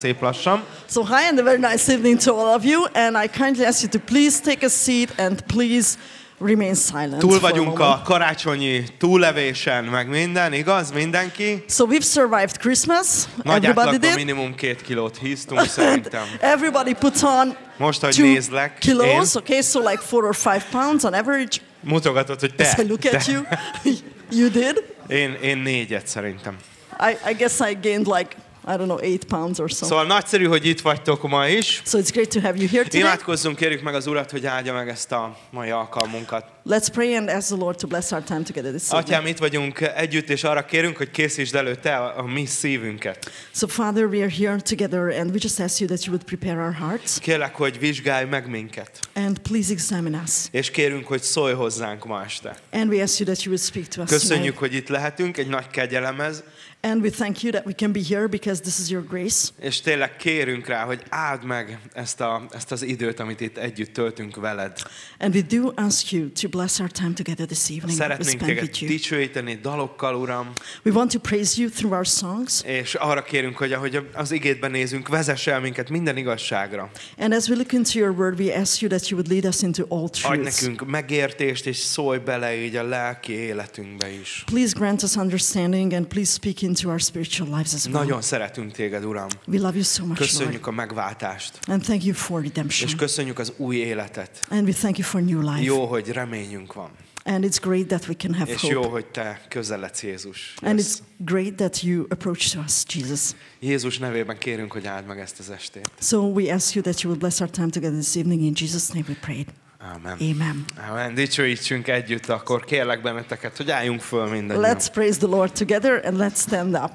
Szép lassan. So, hi and a very nice evening to all of you. And I kindly ask you to please take a seat and please remain silent. Túl a vagyunk moment. a karácsonyi túllevésen, meg minden, igaz? Mindenki? So, we've survived Christmas. Nagy Everybody did. minimum két kilót híztunk szerintem. Everybody put on Most, hogy two nézlek, kilos, én okay? So, like four or five pounds on average. mutogatod, hogy te. As I look at you, you did. Én, én négyet szerintem. I, I guess I gained like, I don't know, eight pounds or so. Szóval nagyszerű, hogy itt vagytok ma is. So, it's great to have you here today. Imádkozzunk, kérjük meg az Urat, hogy áldja meg ezt a mai alkalmunkat. Let's pray and ask the Lord to bless our time together this evening. Atyám, itt vagyunk együtt, és arra kérünk, hogy készítsd elő te a, a mi szívünket. So, Father, we are here together and we just ask you that you would prepare our hearts Kérlek, hogy vizsgálj meg minket. and please examine us. És kérünk, hogy szólj hozzánk ma este. And we ask you that you would speak to us tonight. Köszönjük, hogy itt lehetünk, egy nagy kegyelemez, And we thank you that we can be here because this is your grace. és tényleg kérünk rá, hogy áld meg ezt, a, ezt az időt, amit itt együtt töltünk veled. And we do ask you to bless our time together this evening. We Szeretnénk téged dicsőíteni dalokkal, Uram, We want to praise you through our songs. és arra kérünk, hogy ahogy az igétben nézünk, vezess el minket minden igazságra. And as we look into your word, we ask you that you would lead us into all Adj nekünk megértést, és szólj bele így a lelki életünkbe is. Please grant us understanding and please speak into our spiritual lives as well. Nagyon szeretünk téged, Uram. We love you so much, Lord. A megváltást, And thank you for és redemption. köszönjük az új életet. And we thank you for new life. Jó, hogy reményünk van. And it's great that we can have És hope. jó, hogy te közeledsz, Jézus. And it's great that you approach to us, Jesus. Jézus nevében kérünk, hogy áld meg ezt az estét. So we ask you that you would bless our time together this evening. In Jesus' name we prayed. Amen. Amen. Amen. Dicsőítsünk együtt, akkor kérlek benneteket, hogy álljunk föl mindannyian. Let's praise the Lord together and let's stand up.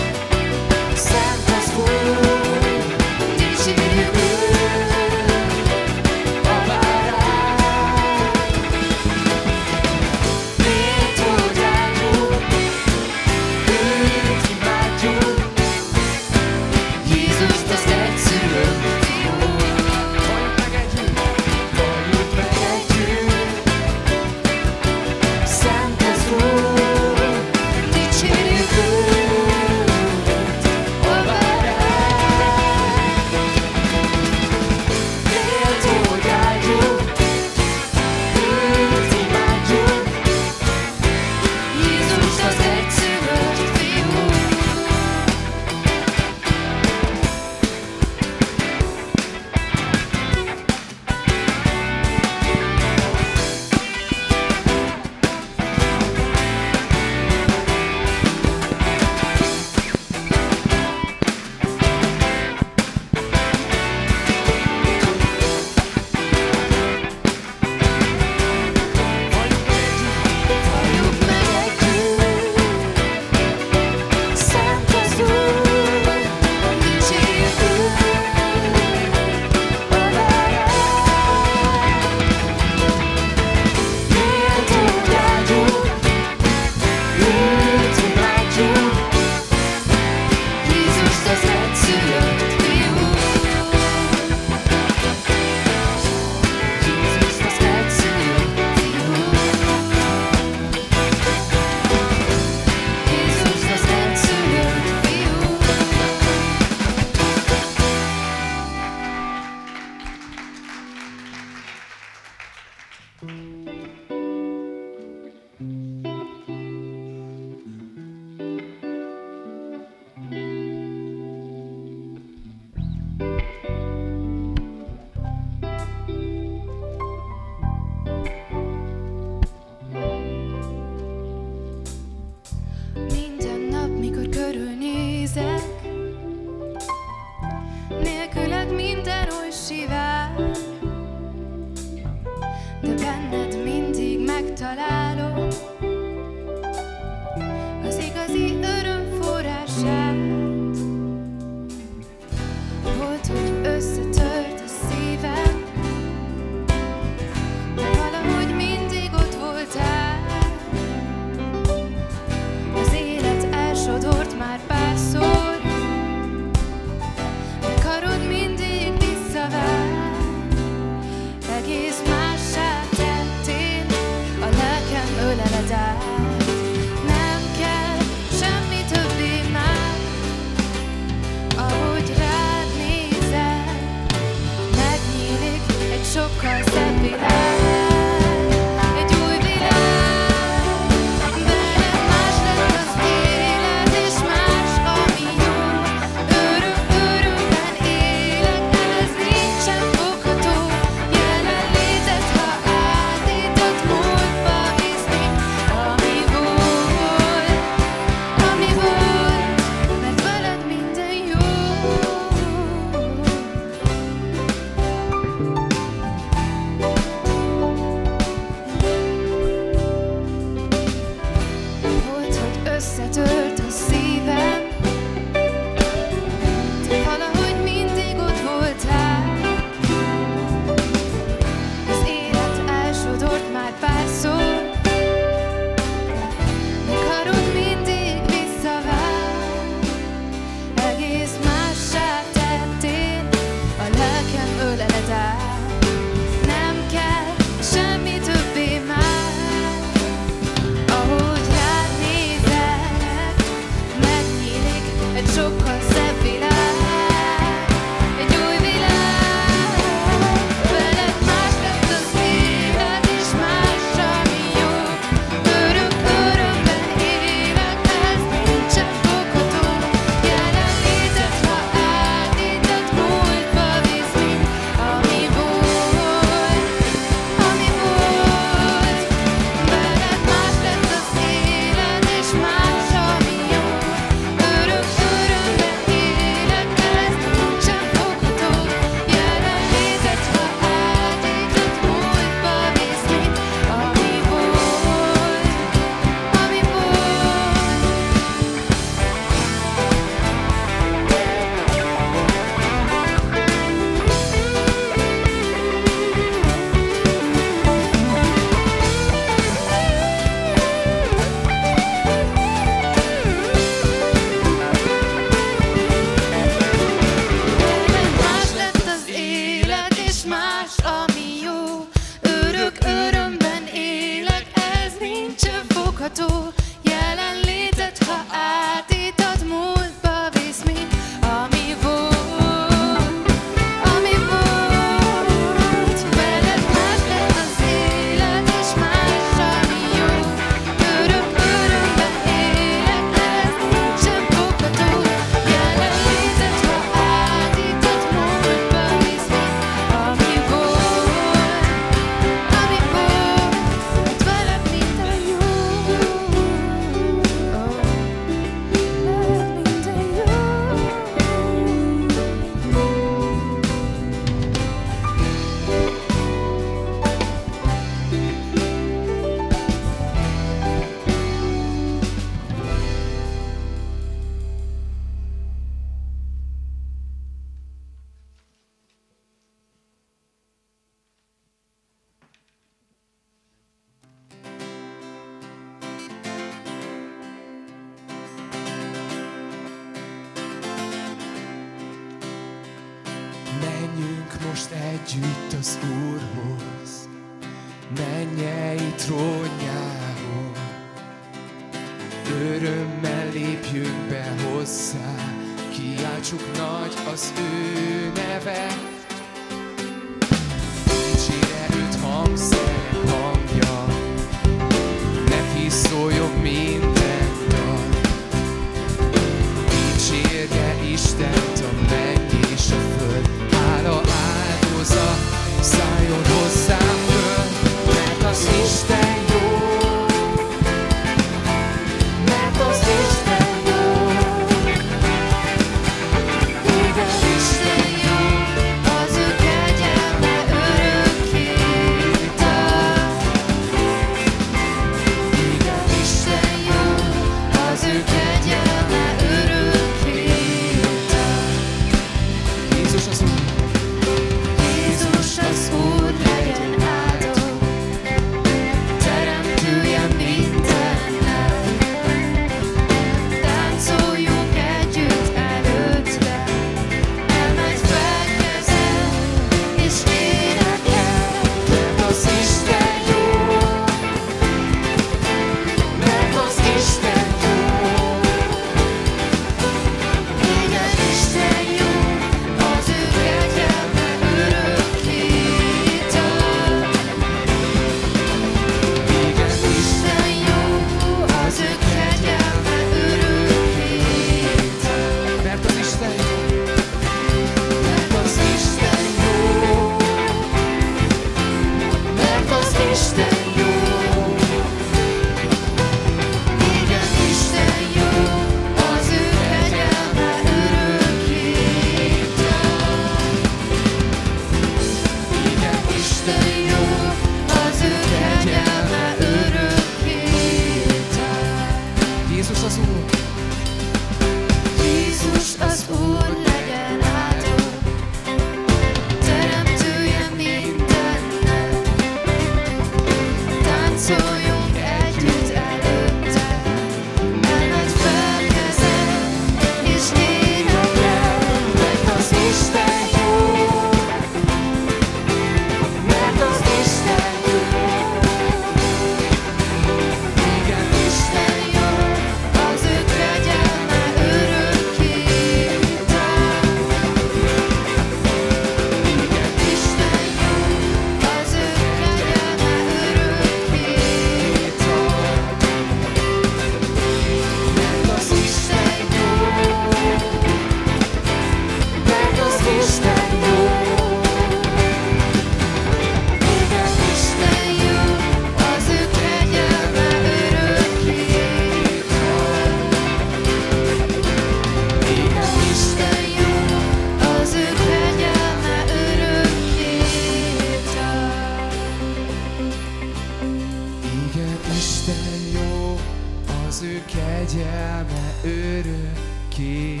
az ő kegyelme örökké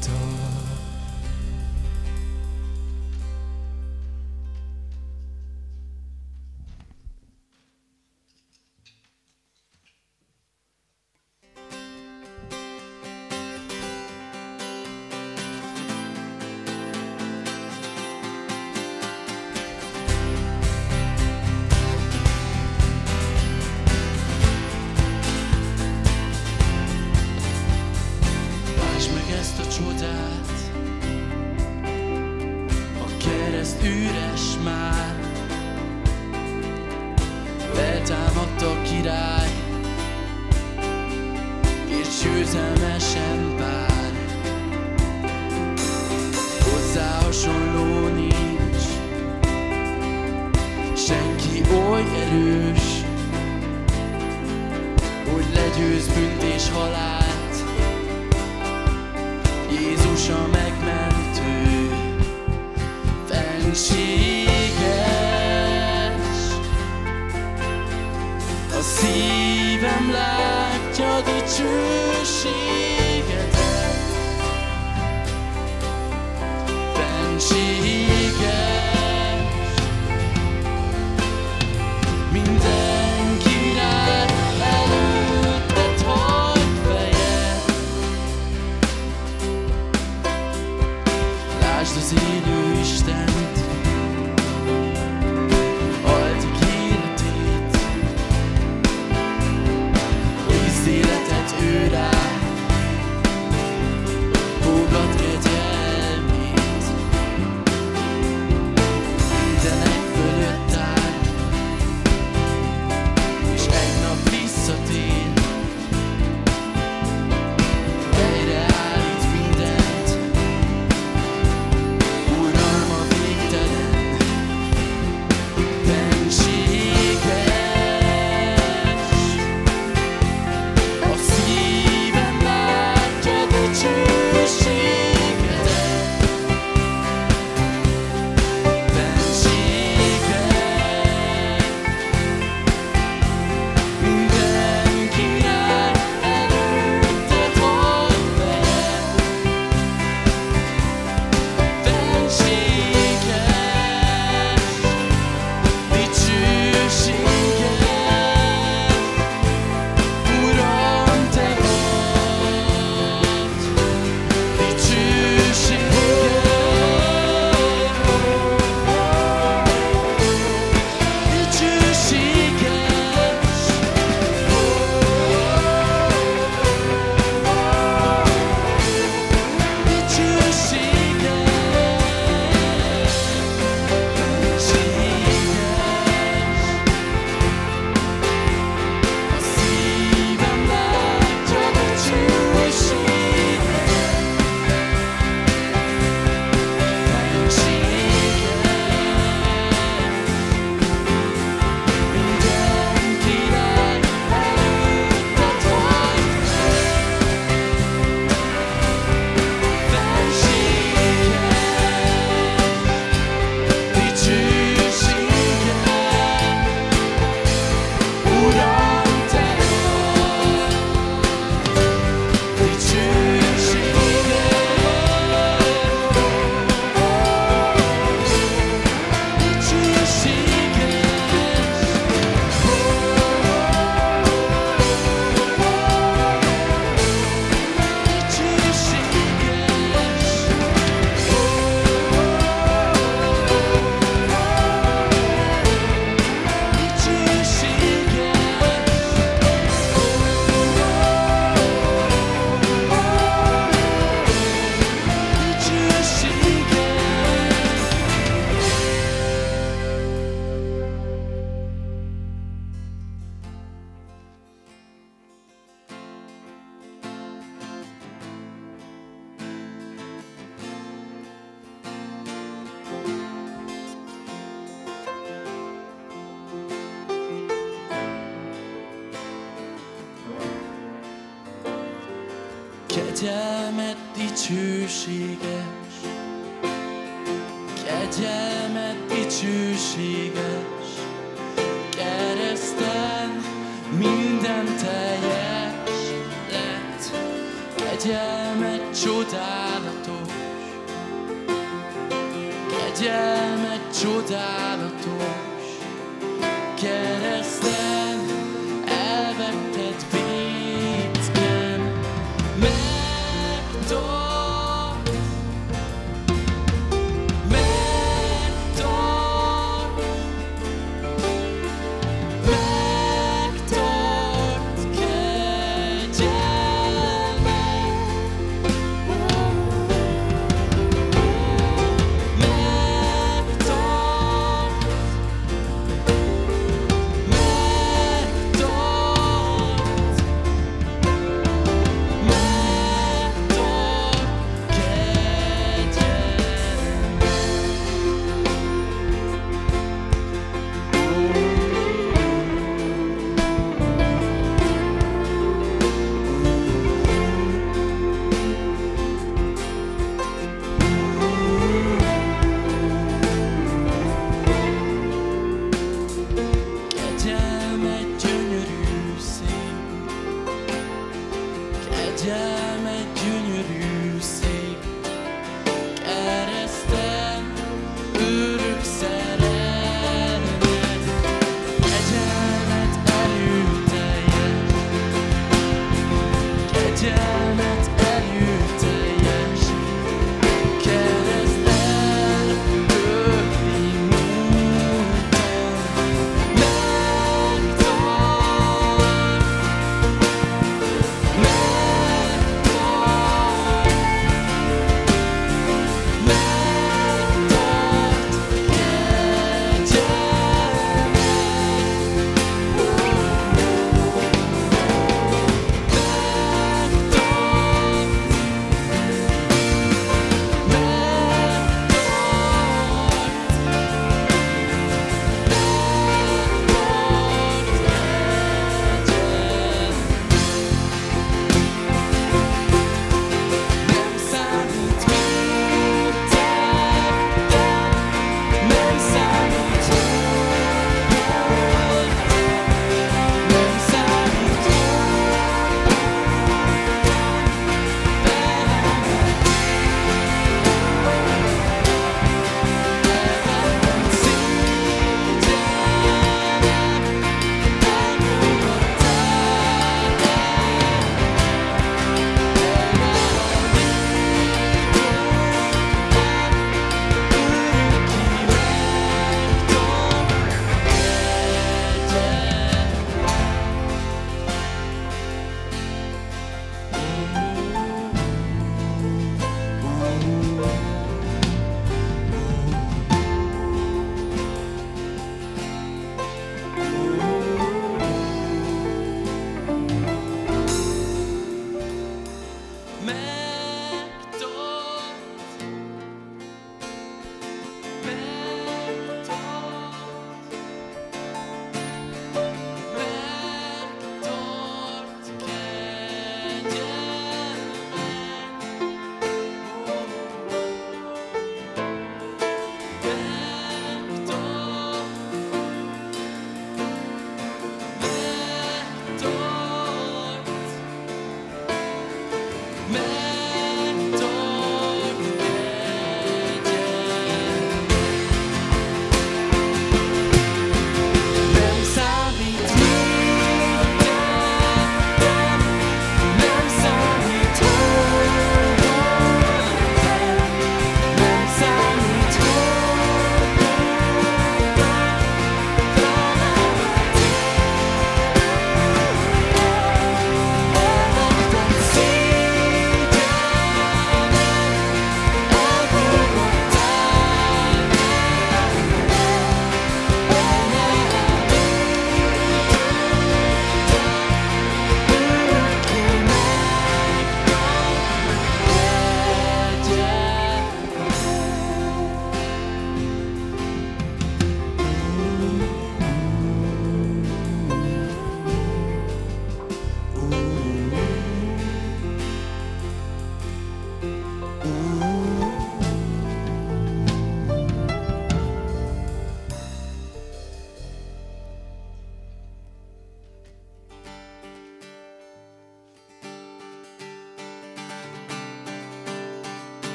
tart.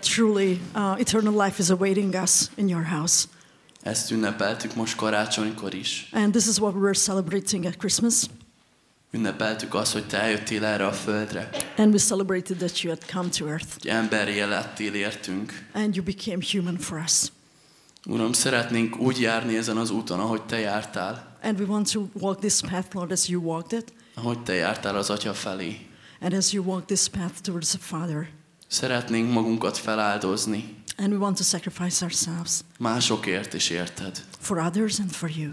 Uh, truly, uh, eternal life is awaiting us in your house. Ezt ünnepeltük most karácsonykor is. And this is what we're celebrating at Christmas. Ünnepeltük azt, hogy te eljöttél erre a földre, And we celebrated that you had come to earth hogy emberi lettél értünk. and you became human for us. Uram, szeretnénk úgy járni ezen az úton, ahogy te jártál, And we want to walk this path, Lord, as you walked it, ahogy te jártál az Atya felé. and as you walk this path towards the Father. Szeretnénk magunkat feláldozni, And we want to sacrifice ourselves másokért is érted. for others and for you.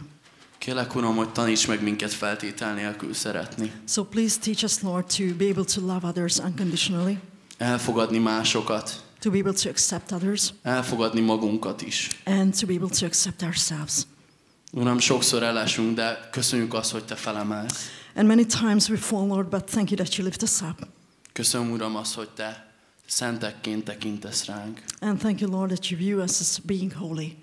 Kélek, Uram, hogy taníts meg minket feltétel nélkül szeretni. So please teach us, Lord, to be able to love others unconditionally, Elfogadni másokat, to be able to accept others, elfogadni magunkat is. and to be able to accept ourselves. Uram, sokszor elesünk, de köszönjük azt, hogy te felemelsz. And many times we fall, Lord, but thank you that you lift us up. Köszönöm, Uram, azt, hogy te szentekként tekintesz ránk. And thank you, Lord, that you view us as being holy.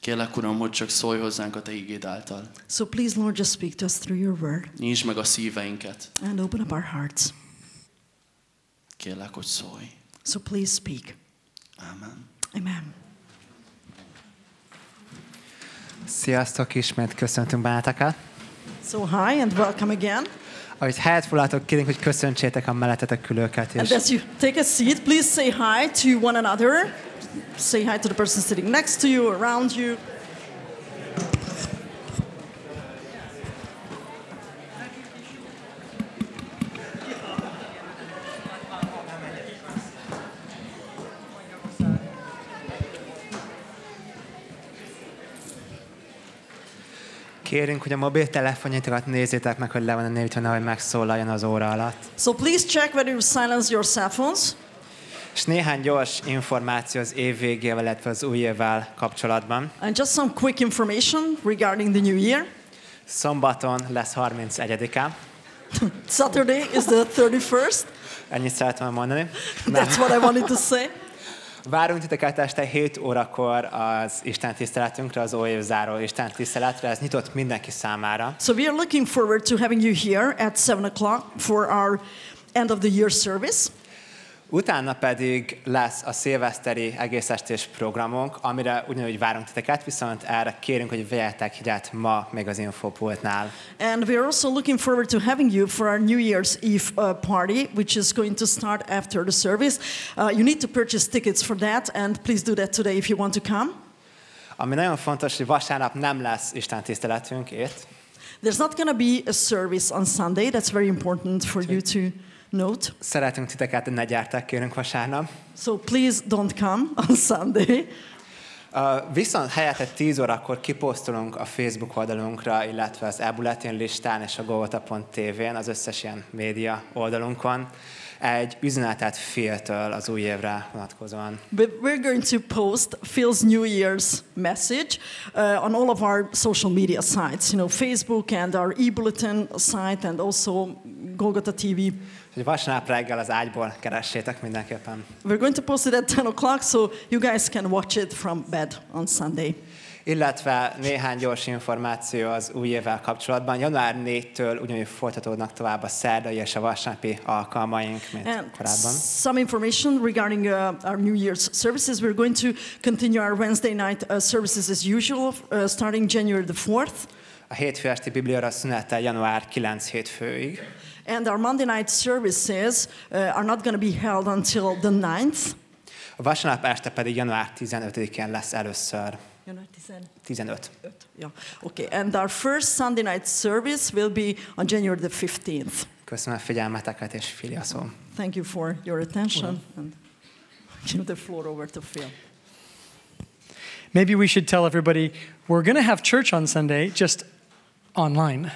Kérlek, Uram, hogy csak szólj hozzánk a Te igéd által. So please, Lord, just speak to us through your word Nyisd meg a szíveinket. and open up our hearts. Kérlek, hogy szólj. So please speak. Ámen. Amen. Sziasztok, ismét köszöntünk benneteket. So hi and welcome again. Ahogy foglaltok, kérünk, hogy köszöntsétek a mellettetek ülőket, And és as you take a seat, please say hi to one another. Say hi to the person sitting next to you, around you. Kérünk, hogy a mobiltelefonjaitokat nézzétek meg, hogy le van a névítve, hogy megszólaljon az óra alatt. So please check whether you silence your cell phones. És néhány gyors információ az év végével, illetve az új évvel kapcsolatban. And just some quick information regarding the new year. Szombaton lesz 31-e. Saturday is the 31st. Ennyit szeretem mondani. That's what I wanted to say. Várunk titeket este 7 órakor az Isten tiszteletünkre, az új év záró Isten tiszteletre. Ez nyitott mindenki számára. So we are looking forward to having you here at 7 o'clock for our end of the year service. Utána pedig lesz a szilveszteri egészestés programunk, amire ugyanúgy várunk titeket, viszont erre kérünk, hogy vegyetek jegyet ma még az infopultnál. And we are also looking forward to having you for our New Year's Eve uh, party, which is going to start after the service. Uh, you need to purchase tickets for that, and please do that today if you want to come. Ami nagyon fontos, hogy vasárnap nem lesz Isten tiszteletünk itt, There's not going to be a service on Sunday. That's very important for you to, note. Szeretünk titeket, ne gyertek, kérünk vasárnap. So please don't come on Sunday. Uh, viszont helyette 10 órakor kiposztolunk a Facebook oldalunkra, illetve az e listán és a golgota.tv-n, az összes ilyen média oldalunkon egy üzenetet Philtől az új évre vonatkozóan. But we're going to post Phil's New Year's message uh, on all of our social media sites, you know, Facebook and our e-bulletin site and also Golgotha TV. Hogy vasárnap reggel az ágyból keressétek mindenképpen. We're going to post it at 10 o'clock so you guys can watch it from bed on Sunday. Illetve néhány gyors információ az új évvel kapcsolatban. Január 4-től ugyanúgy folytatódnak tovább a szerdai és a vasárnapi alkalmaink, mint And korábban. some information regarding uh, our New Year's services. We're going to continue our Wednesday night uh, services as usual, uh, starting January the 4th. A hétfő esti biblióra szünettel január 9 hétfőig. And our Monday night services uh, are not going to be held until the 9th. A vasárnap este pedig január 15-én lesz először. January 10th. 15. Yeah. Okay. And our first Sunday night service will be on January the 15th. Köszönöm a figyelmeteket, és filia szó. Thank you for your attention. And give the floor over to Phil. Maybe we should tell everybody we're going to have church on Sunday, just online.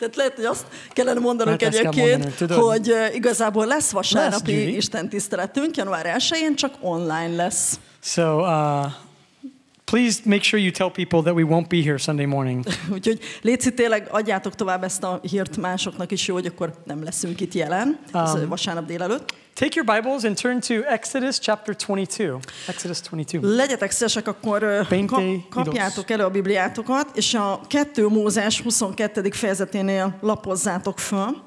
Tehát lehet, hogy azt kellene mondanunk Hát egyébként, tudod? hogy igazából lesz vasárnapi Lesz, Gyuri. Isten tiszteletünk, január 1-én csak online lesz. So uh, please make sure you tell people that we won't be here Sunday morning. Úgyhogy létszik tényleg adjátok tovább ezt a hírt másoknak is jó, hogy akkor nem leszünk itt jelen, Um, vasárnap délelőtt. Take your Bibles and turn to Exodus chapter 22. Exodus 22. Legyetek szívesek, akkor kap, kapjátok elő a Bibliátokat, és a 2 Mózes 22. fejezeténél lapozzátok föl.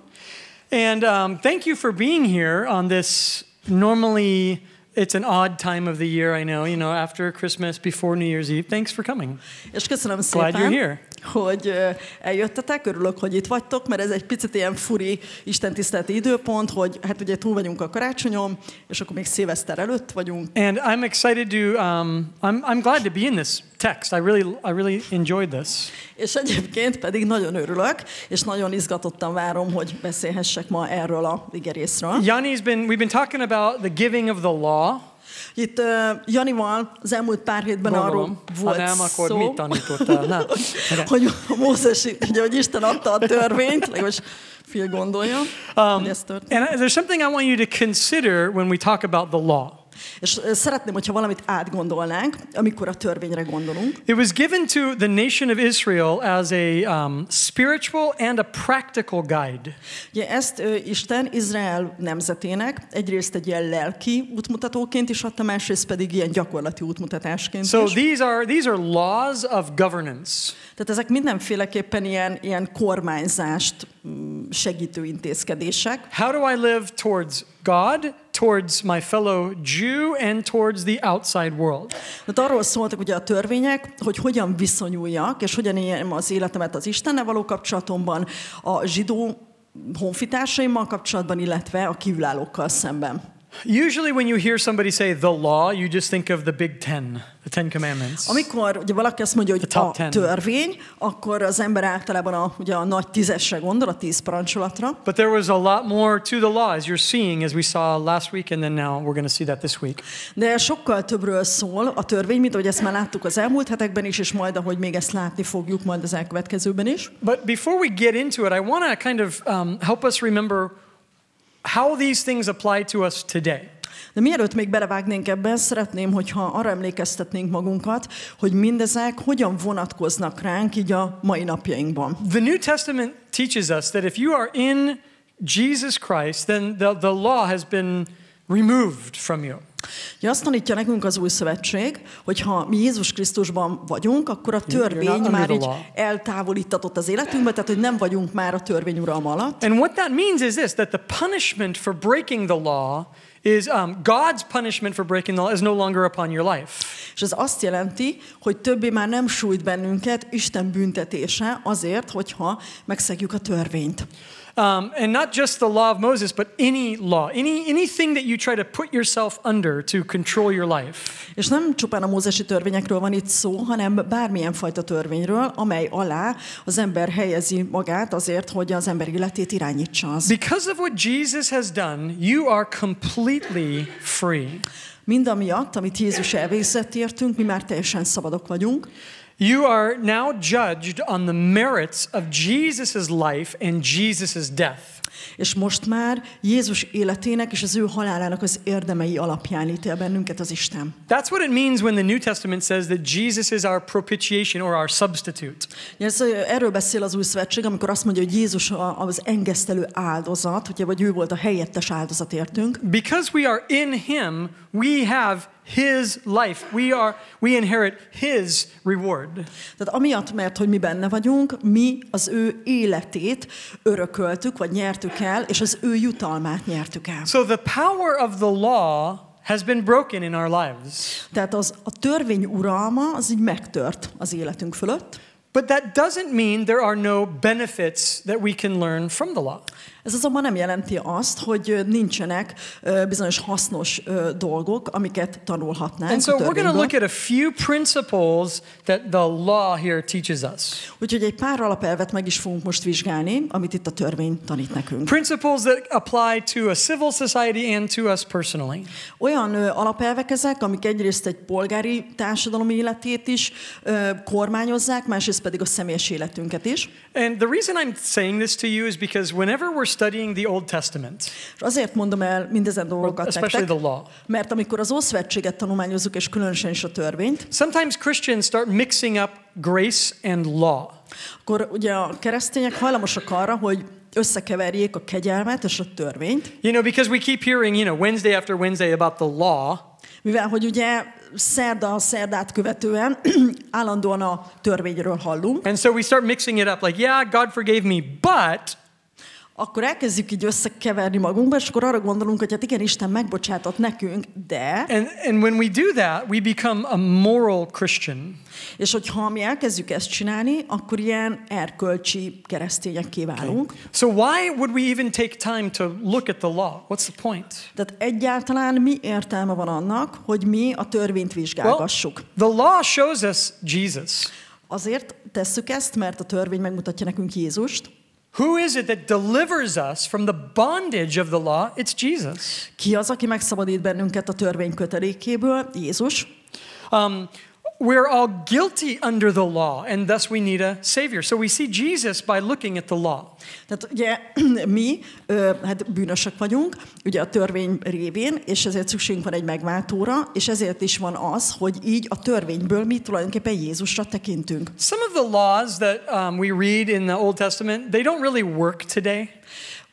And um, thank you for being here on this normally it's an odd time of the year, I know, you know, after Christmas, before New Year's Eve. Thanks for coming. És köszönöm Glad you're szépen, here. hogy eljöttetek, örülök, hogy itt vagytok, mert ez egy picit ilyen furi istentiszteleti időpont, hogy hát ugye túl vagyunk a karácsonyon, és akkor még szilveszter előtt vagyunk. And I'm excited to, um, I'm, I'm glad to be in this text. I really, I really enjoyed this. És egyébként pedig nagyon örülök, és nagyon izgatottan várom, hogy beszélhessek ma erről a igerészről. Yanni's been, we've been talking about the giving of the law. Itt uh, Janival az elmúlt pár hétben arról Gondolom. volt ha nem, akkor szó, mit tanítottál? Nem. hogy Mózes, ugye, hogy Isten adta a törvényt, legalábbis Phil gondolja, um, hogy ez történt. And there's something I want you to consider when we talk about the law. És szeretném, hogyha valamit átgondolnánk, amikor a törvényre gondolunk. It was given to the nation of Israel as a um, spiritual and a practical guide. Ugye ezt ö, Isten Izrael nemzetének egyrészt egy ilyen lelki útmutatóként is adta, másrészt pedig ilyen gyakorlati útmutatásként So is. these are these are laws of governance. Tehát ezek mindenféleképpen ilyen, ilyen kormányzást mm, segítő intézkedések. How do I live towards God, towards my fellow Jew, and towards the outside world? Tehát arról szóltak ugye a törvények, hogy hogyan viszonyuljak, és hogyan éljem az életemet az Istennel való kapcsolatomban, a zsidó honfitársaimmal kapcsolatban, illetve a kívülállókkal szemben. Usually, when you hear somebody say the law, you just think of the Big Ten, the Ten Commandments. Amikor ugye valaki azt mondja, hogy a ten. törvény, akkor az ember általában a, ugye a nagy tízesre gondol, a tíz parancsolatra. But there was a lot more to the law, as you're seeing, as we saw last week, and then now we're going to see that this week. De sokkal többről szól a törvény, mint ahogy ezt már láttuk az elmúlt hetekben is, és majd ahogy még ezt látni fogjuk majd az elkövetkezőben is. But before we get into it, I want to kind of um, help us remember how these things apply to us today. De mielőtt még belevágnénk ebbe, szeretném, hogyha arra emlékeztetnénk magunkat, hogy mindezek hogyan vonatkoznak ránk így a mai napjainkban. The New Testament teaches us that if you are in Jesus Christ, then the, the law has been removed from you. Ugye azt tanítja nekünk az új szövetség, hogy ha mi Jézus Krisztusban vagyunk, akkor a törvény már így eltávolítatott az életünkbe, tehát hogy nem vagyunk már a törvény uralma alatt. And what that means is this that the punishment for breaking the law is um, God's punishment for breaking the law is no longer upon your life. És ez azt jelenti, hogy többé már nem sújt bennünket Isten büntetése azért, hogyha megszegjük a törvényt. Um, and not just the law of Moses, but any law, any, anything that you try to put yourself under to control your life. És nem csupán a mózesi törvényekről van itt szó, hanem bármilyen fajta törvényről, amely alá az ember helyezi magát azért, hogy az ember életét irányítsa az. Because of what Jesus has done, you are completely free. Mind amiatt, amit Jézus elvégzett értünk, mi már teljesen szabadok vagyunk. You are now judged on the merits of Jesus' life and Jesus' death. És most már Jézus életének és az ő halálának az érdemei alapján ítél bennünket az Isten. That's what it means when the New Testament says that Jesus is our propitiation or our substitute. Ez, erről beszél az új szövetség, amikor azt mondja, hogy Jézus az engesztelő áldozat, ugye, vagy ő volt a helyettes áldozat értünk. Because we are in him, we have his life. We are we inherit his reward. Tehát amiatt, mert hogy mi benne vagyunk, mi az ő életét örököltük, vagy nyertük el, és az ő jutalmát nyertük el. So the power of the law has been broken in our lives. Tehát az, a törvény uralma az így megtört az életünk fölött. But that doesn't mean there are no benefits that we can learn from the law. Ez azonban nem jelenti azt, hogy nincsenek bizonyos hasznos dolgok, amiket tanulhatnánk And so we're going to look at a few principles that the law here teaches us. Úgyhogy egy pár alapelvet meg is fogunk most vizsgálni, amit itt a törvény tanít nekünk. Principles that apply to a civil society and to us personally. Olyan alapelvek ezek, amik egyrészt egy polgári társadalom életét is kormányozzák, másrészt pedig a személyes életünket is. And the reason I'm saying this to you is because whenever we're studying the Old Testament, És azért mondom el mindezen dolgokat nektek, the law, mert amikor az Ószövetséget tanulmányozzuk, és különösen is a törvényt, sometimes Christians start mixing up grace and law. akkor ugye a keresztények hajlamosak arra, hogy összekeverjék a kegyelmet és a törvényt, You know, because we keep hearing, you know, Wednesday after Wednesday about the law, mivel hogy ugye szerda a szerdát követően állandóan a törvényről hallunk, and so we start mixing it up like, yeah, God forgave me, but akkor elkezdjük így összekeverni magunkba, és akkor arra gondolunk, hogy hát igen, Isten megbocsátott nekünk, de, and and when we do that, we become a moral Christian. és hogyha mi elkezdjük ezt csinálni, akkor ilyen erkölcsi keresztényekké válunk. So why would we even take time to look at the law? What's the point? Tehát egyáltalán mi értelme van annak, hogy mi a törvényt Well, vizsgálgassuk? the law shows us Jesus. Azért tesszük ezt, mert a törvény megmutatja nekünk Jézust. Who is it that delivers us from the bondage of the law? It's Jesus. Ki az, aki megszabadít bennünket a törvény kötelékéből? Jézus. Um, we're all guilty under the law, and thus we need a Savior. So we see Jesus by looking at the law. Tehát ugye mi hát bűnösök vagyunk, ugye a törvény révén, és ezért szükségünk van egy megváltóra, és ezért is van az, hogy így a törvényből mi tulajdonképpen Jézusra tekintünk. Some of the laws that um, we read in the Old Testament, they don't really work today.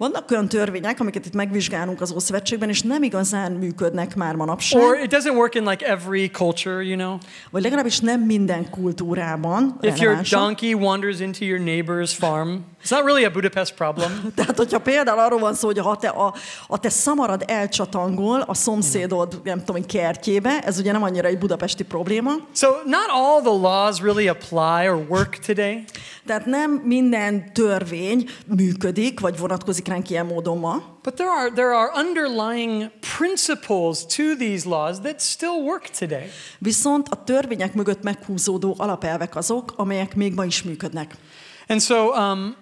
Vannak olyan törvények, amiket itt megvizsgálunk az Ószövetségben, és nem igazán működnek már manapság, Or it doesn't work in like every culture, you know. vagy legalábbis nem minden kultúrában If your donkey wanders into your neighbor's farm, it's not really a Budapest problem. Tehát, hogyha például arról van szó, hogy ha te, a, a te szamarad elcsatangol a szomszédod, nem tudom, kertjébe, ez ugye nem annyira egy budapesti probléma. So not all the laws really apply or work today. Tehát nem minden törvény működik, vagy vonatkozik ránk ilyen módon ma. But there are, there are underlying principles to these laws that still work today. Viszont a törvények mögött meghúzódó alapelvek azok, amelyek még ma is működnek. And so um,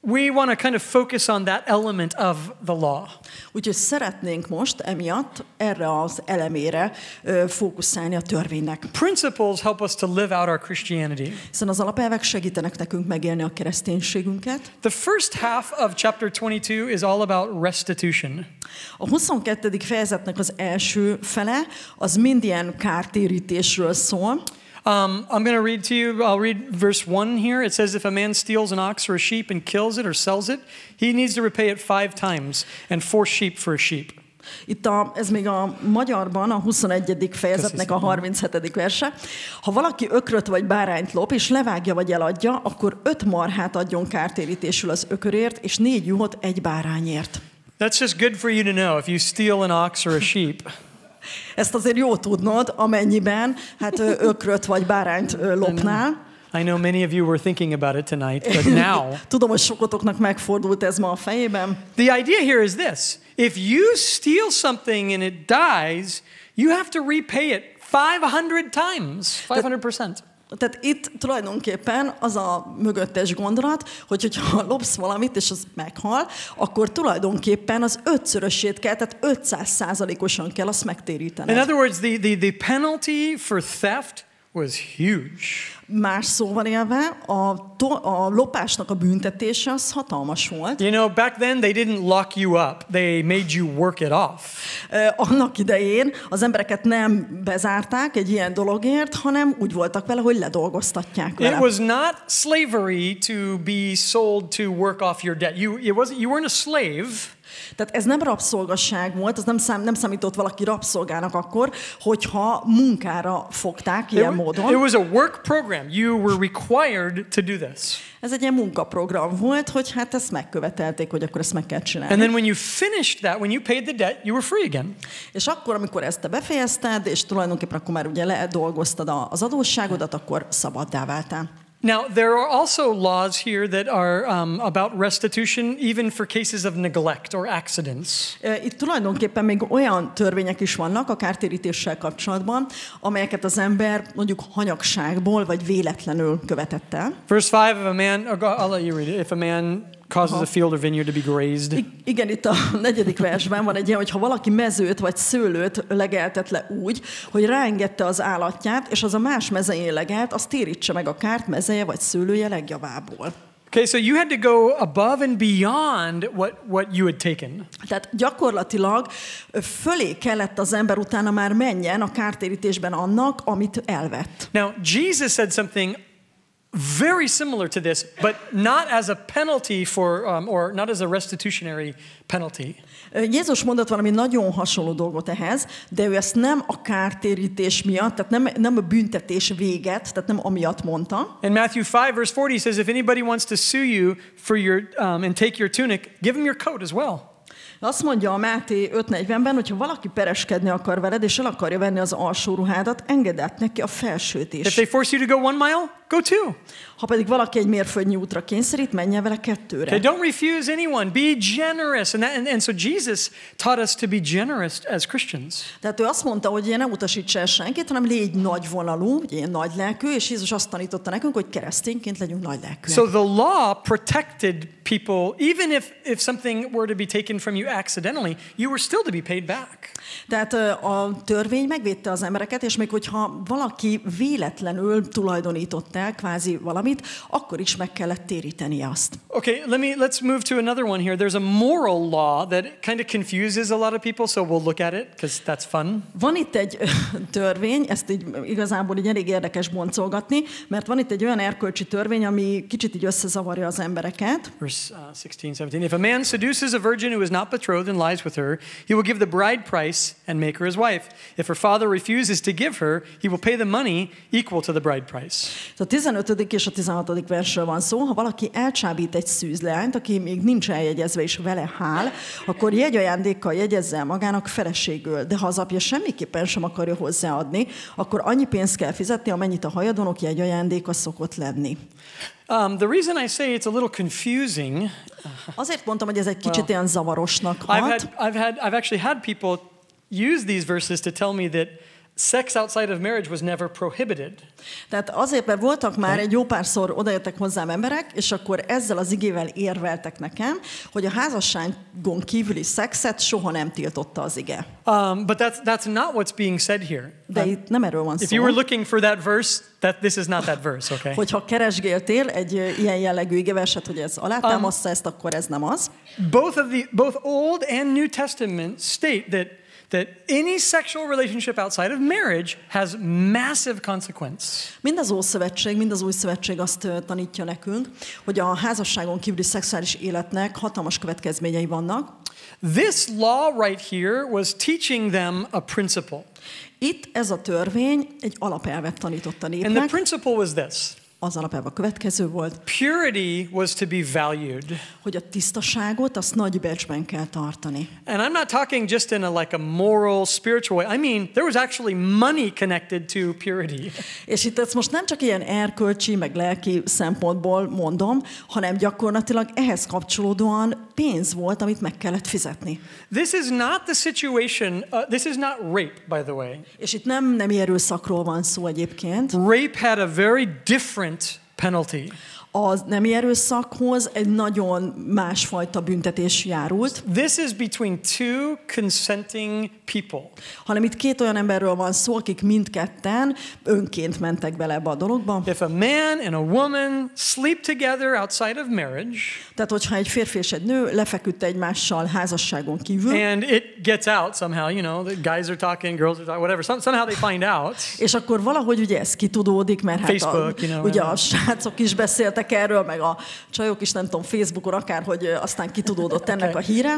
we want to kind of focus on that element of the law. Úgyhogy szeretnénk most emiatt erre az elemére ö, fókuszálni a törvénynek. Principles help us to live out our Christianity. Hiszen az alapelvek segítenek nekünk megélni a kereszténységünket. The first half of chapter 22 is all about restitution. A 22. fejezetnek az első fele az mind ilyen kártérítésről szól. Um, I'm going to read to you, I'll read verse 1 here. It says, If a man steals an ox or a sheep and kills it or sells it, he needs to repay it five times and four sheep for a sheep. Itt a, ez még a magyarban a 21. fejezetnek a 37. verse. Ha valaki ökröt vagy bárányt lop, és levágja vagy eladja, akkor öt marhát adjon kártérítésül az ökörért, és négy juhot egy bárányért. That's just good for you to know if you steal an ox or a sheep. Ezt azért jó tudnod, amennyiben hát ökröt vagy bárányt lopnál. I know many of you were thinking about it tonight, but now. Tudom, hogy sokatoknak megfordult ez ma a fejében. The idea here is this if you steal something and it dies, you have to repay it 500 times, 500%. Tehát itt tulajdonképpen az a mögöttes gondolat, hogy hogyha lopsz valamit, és az meghal, akkor tulajdonképpen az ötszörösét kell, tehát 500 százalékosan kell azt megtérítened. In other words, the, the, the penalty for theft was huge. Más szóval élve, a, to- a lopásnak a büntetése az hatalmas volt. You know, back then they didn't lock you up, they made you work it off. Ö, Annak idején az embereket nem bezárták egy ilyen dologért, hanem úgy voltak vele, hogy ledolgoztatják It vele. was not slavery to be sold to work off your debt. You, it wasn't, you weren't a slave. Tehát ez nem rabszolgasság volt, az nem, szám, nem számított valaki rabszolgának akkor, hogyha munkára fogták ilyen módon. it was a work program. You were required to do this. Ez egy ilyen munkaprogram volt, hogy hát ezt megkövetelték, hogy akkor ezt meg kell csinálni. And then when you finished that, when you paid the debt, you were free again. És akkor, amikor ezt te befejezted, és tulajdonképpen akkor már ugye ledolgoztad az adósságodat, akkor szabaddá váltál. Now, there are also laws here that are um, about restitution, even for cases of neglect or accidents. Itt tulajdonképpen még olyan törvények is vannak a kártérítéssel kapcsolatban, amelyeket az ember mondjuk hanyagságból vagy véletlenül követett el. Verse 5 of a man, go- I'll let you read it. If a man causes a field or vineyard to be grazed, I- Igen, itt a negyedik versben van egy ilyen, hogy ha valaki mezőt vagy szőlőt legeltet le úgy, hogy ráengedte az állatját, és az a más mezején legelt, az térítse meg a kárt mezeje vagy szőlője legjavából. Okay, so you had to go above and beyond what, what you had taken. Tehát gyakorlatilag fölé kellett az ember utána már menjen a kártérítésben annak, amit elvett. Now, Jesus said something very similar to this, but not as a penalty for, um, or not as a restitutionary penalty. Jézus mondott valami nagyon hasonló dolgot ehhez, de ő ezt nem a kártérítés miatt, tehát nem, nem a büntetés véget, tehát nem amiatt mondta, In Matthew 5, verse 40, he says, If anybody wants to sue you for your, um, and take your tunic, give him your coat as well. Azt mondja a Máté 5.40-ben, hogy ha valaki pereskedni akar veled, és el akarja venni az alsó ruhádat, engedd át neki a felsőt If is. they force you to go one mile, go two. Ha pedig valaki egy mérföldnyi útra kényszerít, menjen vele kettőre. Okay, don't refuse anyone. Be generous. And, that, and, and so Jesus taught us to be generous as Christians. Tehát ő azt mondta, hogy ilyen nem utasíts el senkit, hanem légy nagy vonalú, ugye ilyen nagy lelkű, és Jézus azt tanította nekünk, hogy keresztényként legyünk nagy lelkűek. So the law protected people, even if, if something were to be taken from you accidentally, you were still to be paid back. Tehát a törvény megvédte az embereket, és még hogyha valaki véletlenül tulajdonított el kvázi valamit, akkor is meg kellett téríteni azt. Okay, let me let's move to another one here. There's a moral law that kind of confuses a lot of people, so we'll look at it because that's fun. Van itt egy törvény, ezt így igazából így elég érdekes boncolgatni, mert van itt egy olyan erkölcsi törvény, ami kicsit így összezavarja az embereket. Verse uh, 16, 17. If a man seduces a virgin who is not betrothed and lies with her, he will give the bride price and make her his wife. If her father refuses to give her, he will pay the money equal to the bride price. A 15. és a 16. versről van szó. Ha valaki elcsábít egy szűzleányt, aki még nincs eljegyezve és vele hál, akkor jegyajándékkal jegyezze el magának feleségül. De ha az apja semmiképpen sem akarja hozzáadni, akkor annyi pénzt kell fizetni, amennyit a hajadonok jegyajándéka szokott lenni. Um, the reason I say it's a little confusing, Azért mondtam, hogy ez egy kicsit ilyen zavarosnak I've had, I've had, I've actually had people use these verses to tell me that sex outside of marriage was never prohibited. Tehát azért, mert voltak már egy jó párszor odajöttek hozzám emberek, és akkor ezzel az igével érveltek nekem, hogy a házasságon kívüli szexet soha nem tiltotta az ige. Um, but that's, that's not what's being said here. De itt nem erről van If you were szó. looking for that verse, that this is not that verse, okay? Hogyha keresgéltél egy ilyen jellegű igeverset, hogy ez alátámasztja ezt, akkor ez nem az. both of the both Old and New Testament state that that any sexual relationship outside of marriage has massive consequence. Mind az Ószövetség, mind az Új Szövetség azt tanítja nekünk, hogy a házasságon kívüli szexuális életnek hatalmas következményei vannak. This law right here was teaching them a principle. Itt ez a törvény egy alapelvet tanított a And the népnek, principle was this. Az alapjában a következő volt, Purity was to be valued. hogy a tisztaságot azt nagy becsben kell tartani. And I'm not talking just in a like a moral, spiritual way. I mean, there was actually money connected to purity. És itt ezt most nem csak ilyen erkölcsi, meg lelki szempontból mondom, hanem gyakorlatilag ehhez kapcsolódóan pénz volt, amit meg kellett fizetni. This is not the situation, uh, this is not rape, by the way. És itt nem nemi erőszakról van szó egyébként. Rape had a very different penalty. A nemi erőszakhoz egy nagyon másfajta büntetés járult, This is between two consenting people. hanem itt két olyan emberről van szó, akik mindketten önként mentek bele ebbe a dologba. If a man and a woman sleep together outside of marriage Tehát, hogyha egy férfi és egy nő lefeküdt egymással házasságon kívül, and it gets out somehow, you know, the guys are talking, girls are talking, whatever, some, somehow they find out. és akkor valahogy ugye ez kitudódik, mert hát a, Facebook, you know, ugye a srácok is beszéltek erről, meg a csajok is, nem tudom, Facebookon akár, hogy aztán kitudódott ennek a híre,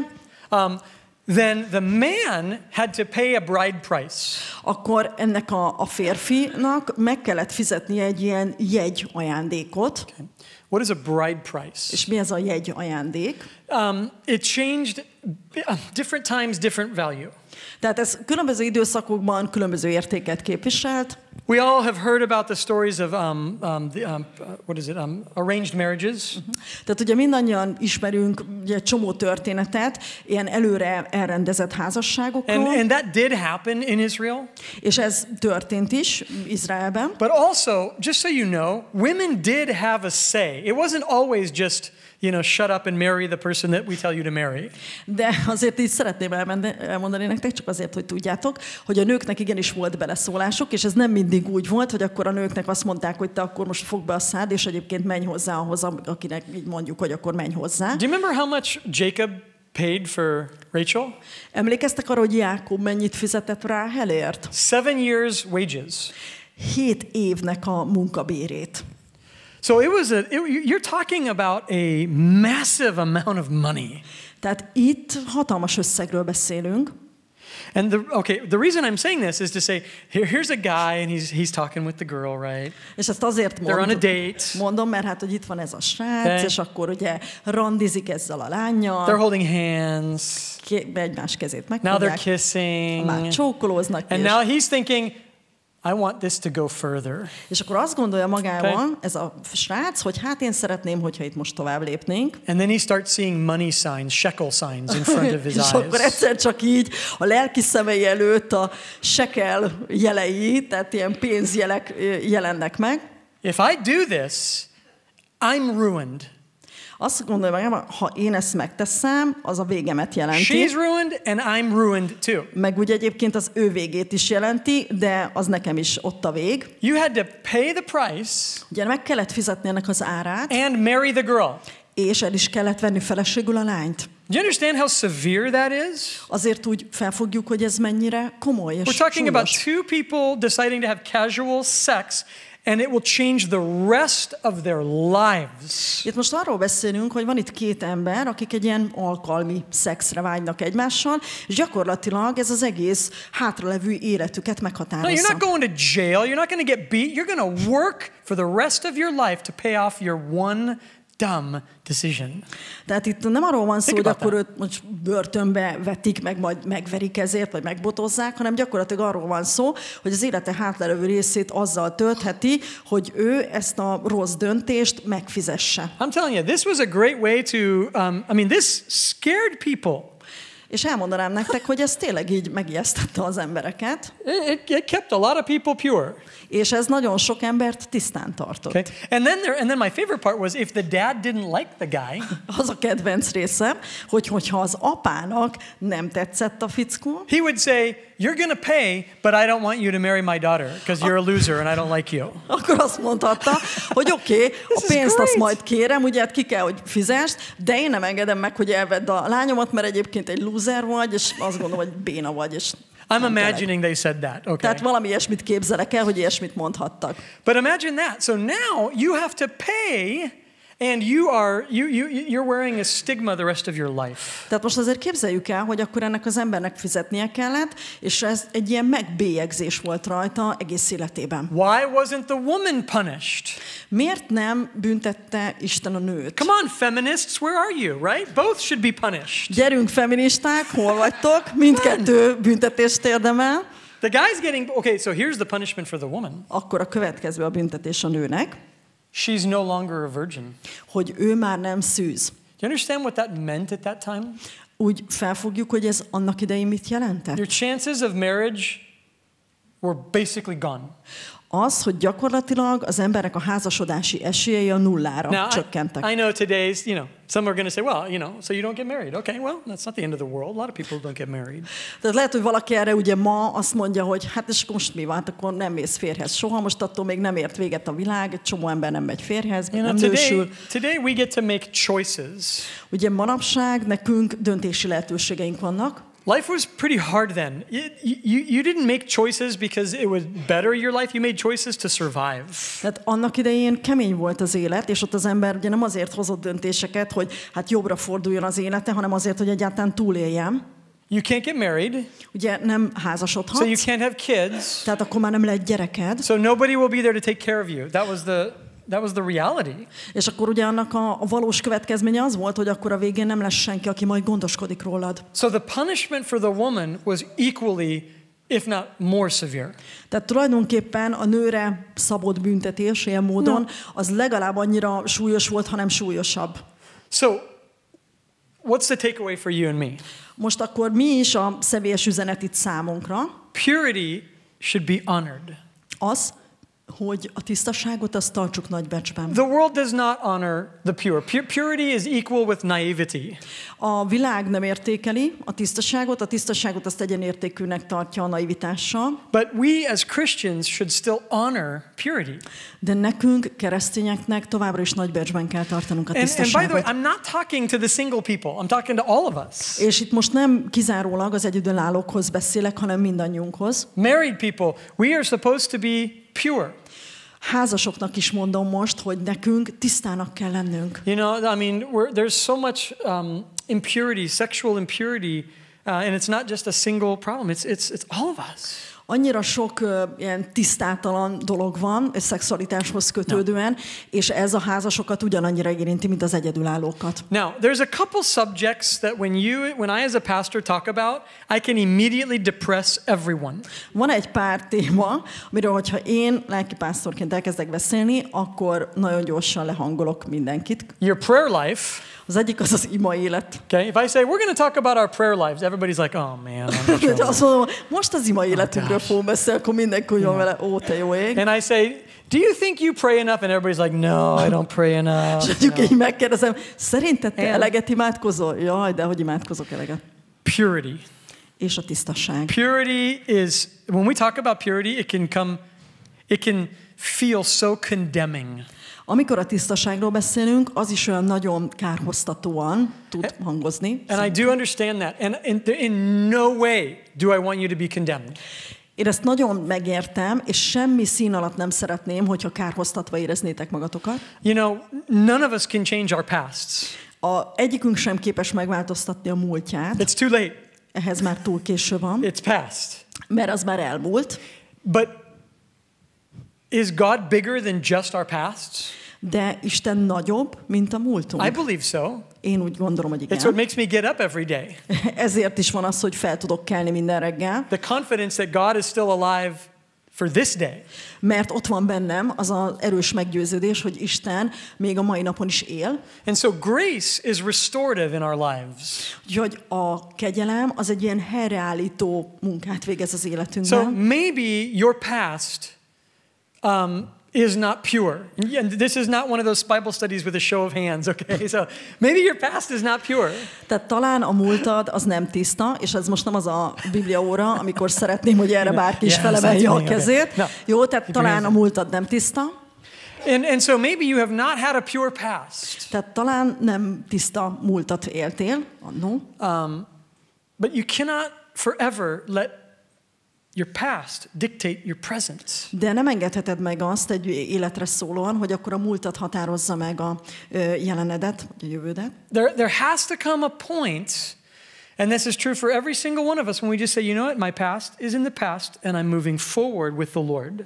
Um, then the man had to pay a bride price. akkor ennek a, a férfinak meg kellett fizetnie egy ilyen jegy ajándékot. What is a bride price? És mi ez a jegy ajándék? Um, it changed uh, different times, different value. Tehát ez különböző időszakokban különböző értéket képviselt. We all have heard about the stories of um, um, the, um, uh, what is it? Um, arranged marriages. Tehát ugye mindannyian ismerünk ugye, egy csomó történetet ilyen előre elrendezett házasságokról, And, and that did happen in Israel. és ez történt is Izraelben. But also, just so you know, women did have a say. It wasn't always just, you know, shut up and marry the person that we tell you to marry. De azért így szeretném elmond- elmondani nektek, csak azért, hogy tudjátok, hogy a nőknek igenis volt beleszólásuk, és ez nem mindig úgy volt, hogy akkor a nőknek azt mondták, hogy te akkor most fog be a szád, és egyébként menj hozzá ahhoz, akinek így mondjuk, hogy akkor menj hozzá. Do you remember how much Jacob paid for Rachel? Emlékeztek arra, hogy Jákob mennyit fizetett Ráhelért? Seven years' wages. Hét évnek a munkabérét. So it was a, it, you're talking about a massive amount of money. Tehát itt hatalmas összegről beszélünk, And the, okay, the reason I'm saying this is to say, here, here's a guy and he's, he's talking with the girl, right? és ezt azért They're on a mondom, date. mondom, mert hát, hogy itt van ez a srác, Okay. és akkor ugye randizik ezzel a They're lányjal, holding hands. ké- egymás kezét Now they're megfogják, kissing. már csókolóznak, And és, now he's thinking, I want this to go further. és akkor azt gondolja magával Okay. ez a srác, hogy hát én szeretném, hogyha itt most tovább lépnénk, And then he starts seeing money signs, shekel signs in front of his és akkor eyes. egyszer csak így a lelki szemei előtt a sekel jelei, tehát ilyen pénzjelek jelennek meg, If I do this, I'm ruined. Azt gondolja magában, ha én ezt megteszem, az a végemet jelenti. She's ruined and I'm ruined too. Meg úgy egyébként az ő végét is jelenti, de az nekem is ott a vég. You had to pay the price Ugye meg kellett fizetni ennek az árát, and marry the girl. és el is kellett venni feleségül a lányt. Do you understand how severe that is? Azért úgy felfogjuk, hogy ez mennyire komoly és We're talking about súlyos. two people deciding to have casual sex, and it will change the rest of their lives. Itt most arról beszélünk, hogy van itt két ember, akik egy ilyen alkalmi szexre vágynak egymással, és gyakorlatilag ez az egész hátralevő életüket No, you're not going to jail. You're not going to get beat. You're going to work for the rest of your life to pay off your one dumb decision. Tehát itt nem arról van szó, hogy akkor őt most börtönbe vetik, meg majd megverik ezért, vagy megbotozzák, hanem gyakorlatilag arról van szó, hogy az élete hátlelevő részét azzal töltheti, hogy ő ezt a rossz döntést megfizesse. I'm telling you, this was a great way to, um, I mean, this scared people. És elmondanám nektek, hogy ez tényleg így megijesztette az embereket, It, it, kept a lot of people pure. és ez nagyon sok embert tisztán tartott. Okay. And then there, and then my favorite part was if the dad didn't like the guy, Az a kedvenc részem, hogy hogyha az apának nem tetszett a fickó, he would say, "You're going to pay, but I don't want you to marry my daughter because you're a loser and I don't like you." akkor azt mondhatta, hogy oké, okay, a pénzt azt majd kérem, ugye hát ki kell, hogy fizest, de én nem engedem meg, hogy elvedd a lányomat, mert egyébként egy loser vagy, és azt gondolom, hogy béna vagy, és I'm imagining they said that. Okay. Tehát valami ilyesmit képzelek el, hogy ilyesmit mondhattak. But imagine that. So now you have to pay And you are you you you're wearing a stigma the rest of your life. Tehát most azért képzeljük el, hogy akkor ennek az embernek fizetnie kellett, és ez egy ilyen megbélyegzés volt rajta egész életében. Why wasn't the woman punished? Miért nem büntette Isten a nőt? Come on, feminists, where are you? Right? Both should be punished. Gyerünk, feministák, hol vagytok? Mindkettő büntetést érdemel. The guy's getting okay. So here's the punishment for the woman. Akkor a következő a büntetés a nőnek, She's no longer a virgin. hogy ő már nem szűz. Do you understand what that meant at that time? Úgy felfogjuk, hogy ez annak idején mit jelentett? Your chances of marriage were basically gone. Az, hogy gyakorlatilag az emberek a házasodási esélyei a nullára Now, csökkentek. I, I know today's, you know, some are going to say, well, you know, so you don't get married. Okay, well, that's not the end of the world. A lot of people don't get married. Tehát lehet, hogy valaki erre ugye ma azt mondja, hogy hát és most mi van, hát akkor nem mész férhez soha, most attól még nem ért véget a világ, egy csomó ember nem megy férhez, You know, nem today, nősül. today we get to make choices. Ugye manapság nekünk döntési lehetőségeink vannak, Life was pretty hard then. You, you, you didn't make choices because it would better your life. You made choices to survive. Tehát annak idején kemény volt az élet, és ott az ember ugye nem azért hozott döntéseket, hogy hát jobbra forduljon az élete, hanem azért, hogy egyáltalán túléljem. You can't get married, Ugye nem so you can't have kids. tehát akkor már nem lehet gyereked, So nobody will be there to take care of you. That was the that was the reality. és akkor ugye annak a, a valós következménye az volt, hogy akkor a végén nem lesz senki, aki majd gondoskodik rólad. So the punishment for the woman was equally, if not more severe. Tehát tulajdonképpen a nőre szabott büntetés ilyen módon, az legalább annyira súlyos volt, hanem súlyosabb. So what's the takeaway for you and me? Most akkor mi is a személyes üzenet itt számunkra? Purity should be honored. Az, hogy a tisztaságot azt tartsuk nagy becsben. The world does not honor the pure. Pu- purity is equal with naivety. A világ nem értékeli a tisztaságot, a tisztaságot azt egyenértékűnek tartja a naivitással, But we as Christians should still honor purity. de nekünk, keresztényeknek továbbra is nagy becsben kell tartanunk a And, and by the way, tisztaságot. I'm not talking to the single people. I'm talking to all of us. És itt most nem kizárólag az egyedülállókhoz beszélek, hanem mindannyiunkhoz. Married people, we are supposed to be pure. Házasoknak is mondom most, hogy nekünk tisztának kell lennünk. You know, I mean, we're, there's so much um, impurity, sexual impurity, uh, and it's not just a single problem. It's, it's, it's all of us. Annyira sok ö, ilyen tisztátalan dolog van szexualitáshoz kötődően, és ez a házasokat ugyanannyira érinti, mint az egyedülállókat. Now, there's a couple subjects that when you, when I as a pastor talk about, I can immediately depress everyone. Van egy pár téma, amiről, hogyha én lelkipásztorként elkezdek beszélni, akkor nagyon gyorsan lehangolok mindenkit. Your prayer life. Az egyik az az ima élet. Okay, if I say we're going to talk about our prayer lives, everybody's like, oh man, I'm not azt mondom, most az ima életünkről fogunk beszélni, akkor mindenki úgy van vele, ó, te jó ég. And I say, do you think you pray enough? And everybody's like, no, I don't pray És enough. mondjuk így megkérdezem, szerinted te eleget imádkozol? Jaj, de hogy imádkozok eleget. Purity. És a tisztaság. Purity is, when we talk about purity, it can come, it can feel so condemning. Amikor a tisztaságról beszélünk, az is olyan nagyon kárhoztatóan tud hangozni. And I do understand that. And in, in no way do I want you to be condemned. Én ezt nagyon megértem, és semmi szín alatt nem szeretném, hogyha kárhoztatva éreznétek magatokat. You know, none of us can change our pasts. A egyikünk sem képes megváltoztatni a múltját, It's too late. ehhez már túl késő van, It's past. mert az már elmúlt, But is God bigger than just our pasts? de Isten nagyobb, mint a múltunk. I believe so. Én úgy gondolom, hogy It's what igen. makes me get up every day. Ezért is van az, hogy fel tudok kelni minden reggel, The confidence that God is still alive for this day. mert ott van bennem az az erős meggyőződés, hogy Isten még a mai napon is él, And so grace is restorative in our lives. Úgyhogy a kegyelem az egy ilyen helyreállító munkát végez az So életünkben. maybe your past um, is not pure. And this is not one of those Bible studies with a show of hands, okay? So maybe your past is not pure. Tehát talán a múltad az nem tiszta, és ez most nem az a Biblia óra, amikor szeretném, hogy erre bárki is felemelje a kezét. Jó, tehát talán a múltad nem tiszta, And, and so maybe you have not had a pure past, tehát talán nem tiszta múltat éltél annó, um, but you cannot forever let your past dictate your present. De nem engedheted meg azt egy életre szólóan, hogy akkor a múltat határozza meg a jelenedet, a jövődet. There, there has to come a point, and this is true for every single one of us, when we just say, you know what, my past is in the past, and I'm moving forward with the Lord.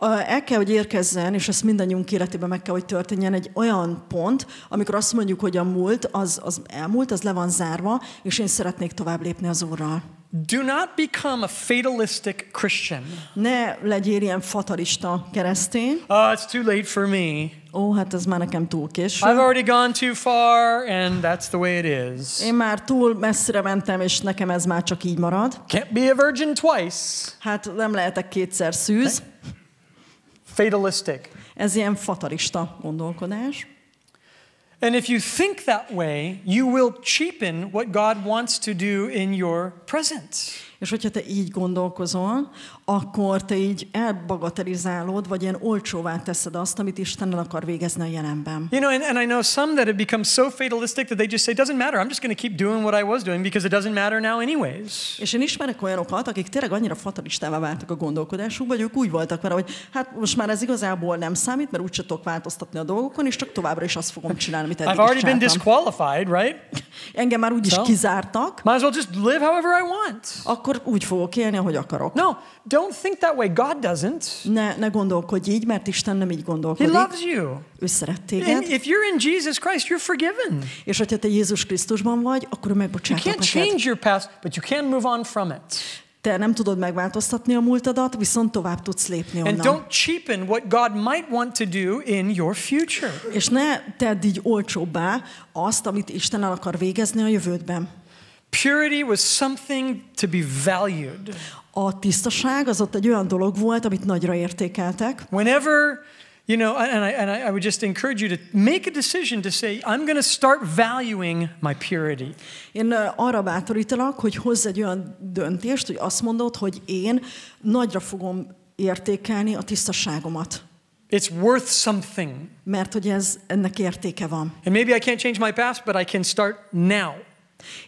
El kell, hogy érkezzen, és ezt mindannyiunk életében meg kell, hogy történjen egy olyan pont, amikor azt mondjuk, hogy a múlt az, az elmúlt, az le van zárva, és én szeretnék tovább lépni az Úrral. Do not become a fatalistic Christian. Ne legyél ilyen fatalista keresztény. Oh, it's too late for me. Ó, hát ez már nekem túl késő. I've already gone too far, and that's the way it is. Én már túl messzire mentem, és nekem ez már csak így marad. Can't be a virgin twice. Hát nem lehetek kétszer szűz. Fatalistic. Ez ilyen fatalista gondolkodás. And if you think that way, you will cheapen what God wants to do in your present. És hogyha te így gondolkozol, akkor te így elbagatelizálod, vagy ilyen olcsóvá teszed azt, amit Isten el akar végezni a jelenben. You know, and, and I know some that have become so fatalistic that they just say, it doesn't matter. I'm just going to keep doing what I was doing because it doesn't matter now, anyways. És én ismerek olyanokat, akik tényleg annyira fatalistává váltak a gondolkodásukba, hogy ők úgy voltak vele, hogy hát most már ez igazából nem számít, mert úgyse tudok változtatni a dolgokon, és csak továbbra is azt fogom csinálni, amit eddig I've already been disqualified, right? Engem már úgyis So? kizártak, Might as well just live however I want. akkor úgy fogok élni, ahogy akarok. No, don't think that way. God doesn't. Ne, ne gondolkodj így, mert Isten nem így He gondolkodik. loves you. Ő szeret And téged, if you're in Jesus Christ, you're forgiven. és hogyha te Jézus Krisztusban vagy, akkor ő You megbocsátott can't neked. change your past, but you can move on from it. Te nem tudod megváltoztatni a múltadat, viszont tovább tudsz lépni And onnan. don't cheapen what God might want to do in your future. És ne tedd így olcsóbbá azt, amit Isten el akar végezni a jövődben. Purity was something to be valued. A tisztaság az ott egy olyan dolog volt, amit nagyra értékeltek. Whenever, you know, and I, and I, would just encourage you to make a decision to say, I'm going to start valuing my purity. Én arra bátorítalak, hogy hozz egy olyan döntést, hogy azt mondod, hogy én nagyra fogom értékelni a tisztaságomat. It's worth something. Mert hogy ez, ennek értéke van. And maybe I can't change my past, but I can start now.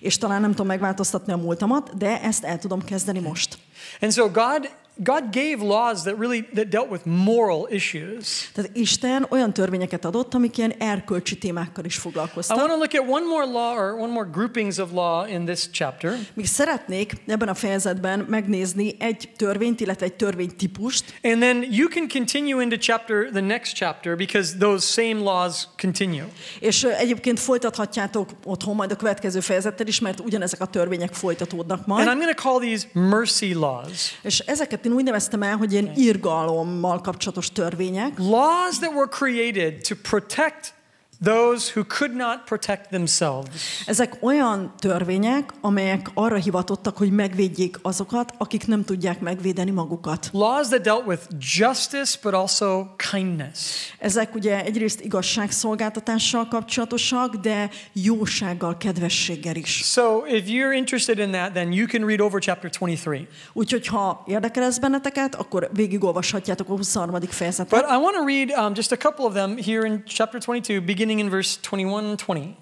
És talán nem tudom megváltoztatni a múltamat, de ezt el tudom kezdeni most. And so God God gave laws that really that dealt with moral issues. Tehát Isten olyan törvényeket adott, amik ilyen erkölcsi témákkal is I foglalkoztak. want to look at one more law or one more groupings of law in this chapter. Még szeretnék ebben a fejezetben megnézni egy törvényt, illetve egy törvénytípust, And then you can continue into chapter the next chapter because those same laws continue. és egyébként folytathatjátok otthon majd a következő fejezettel is, mert ugyanezek a törvények folytatódnak And majd. I'm going to call these mercy laws. És ezeket én úgy neveztem el, hogy ilyen irgalommal kapcsolatos törvények. Laws that were created to protect those who could not protect themselves. Ezek olyan törvények, amelyek arra hivatottak, hogy megvédjék azokat, akik nem tudják megvédeni magukat. Laws that dealt with justice but also kindness. Ezek ugye egyrészt igazságszolgáltatással kapcsolatosak, de jósággal, kedvességgel is. So if you're interested in that, then you can read over chapter 23. Úgyhogy ha érdekel ez benneteket, akkor végigolvashatjátok a 23. fejezetet. But I want to read um, just a couple of them here in chapter 22, beginning in verse 21 and 20.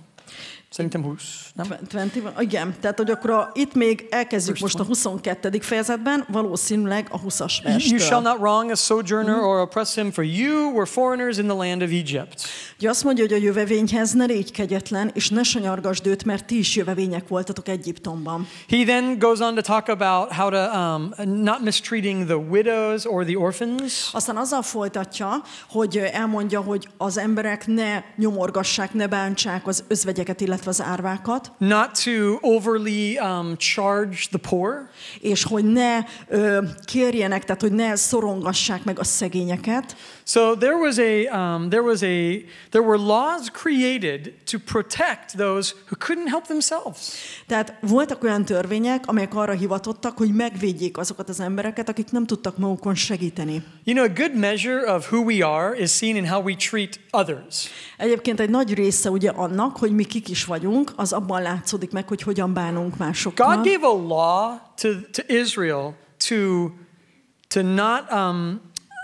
Szerintem 20, nem? 20, igen, tehát hogy akkor a, itt még elkezdjük most a 22. fejezetben, valószínűleg a 20-as You shall verstől. not wrong a sojourner or oppress him, for you were foreigners in the land of Egypt. Ugye azt mondja, hogy a jövevényhez ne légy kegyetlen, és ne sanyargasd őt, mert ti is jövevények voltatok Egyiptomban. He then goes on to talk about how to um, not mistreating the widows or the orphans. Aztán azzal folytatja, hogy elmondja, hogy az emberek ne nyomorgassák, ne bántsák az özvegyeket, illetve az árvákat, not to overly um, charge the poor, és hogy ne ö, kérjenek, tehát hogy ne szorongassák meg a szegényeket. So there was a um, there was a there were laws created to protect those who couldn't help themselves. Tehát voltak olyan törvények, amelyek arra hivatottak, hogy megvédjék azokat az embereket, akik nem tudtak magukon segíteni. You know, a good measure of who we are is seen in how we treat others. Egyébként egy nagy része ugye annak, hogy mi kik is vagyunk, az abban látszódik meg, hogy hogyan bánunk másokkal. God gave a law to, to Israel to to not um,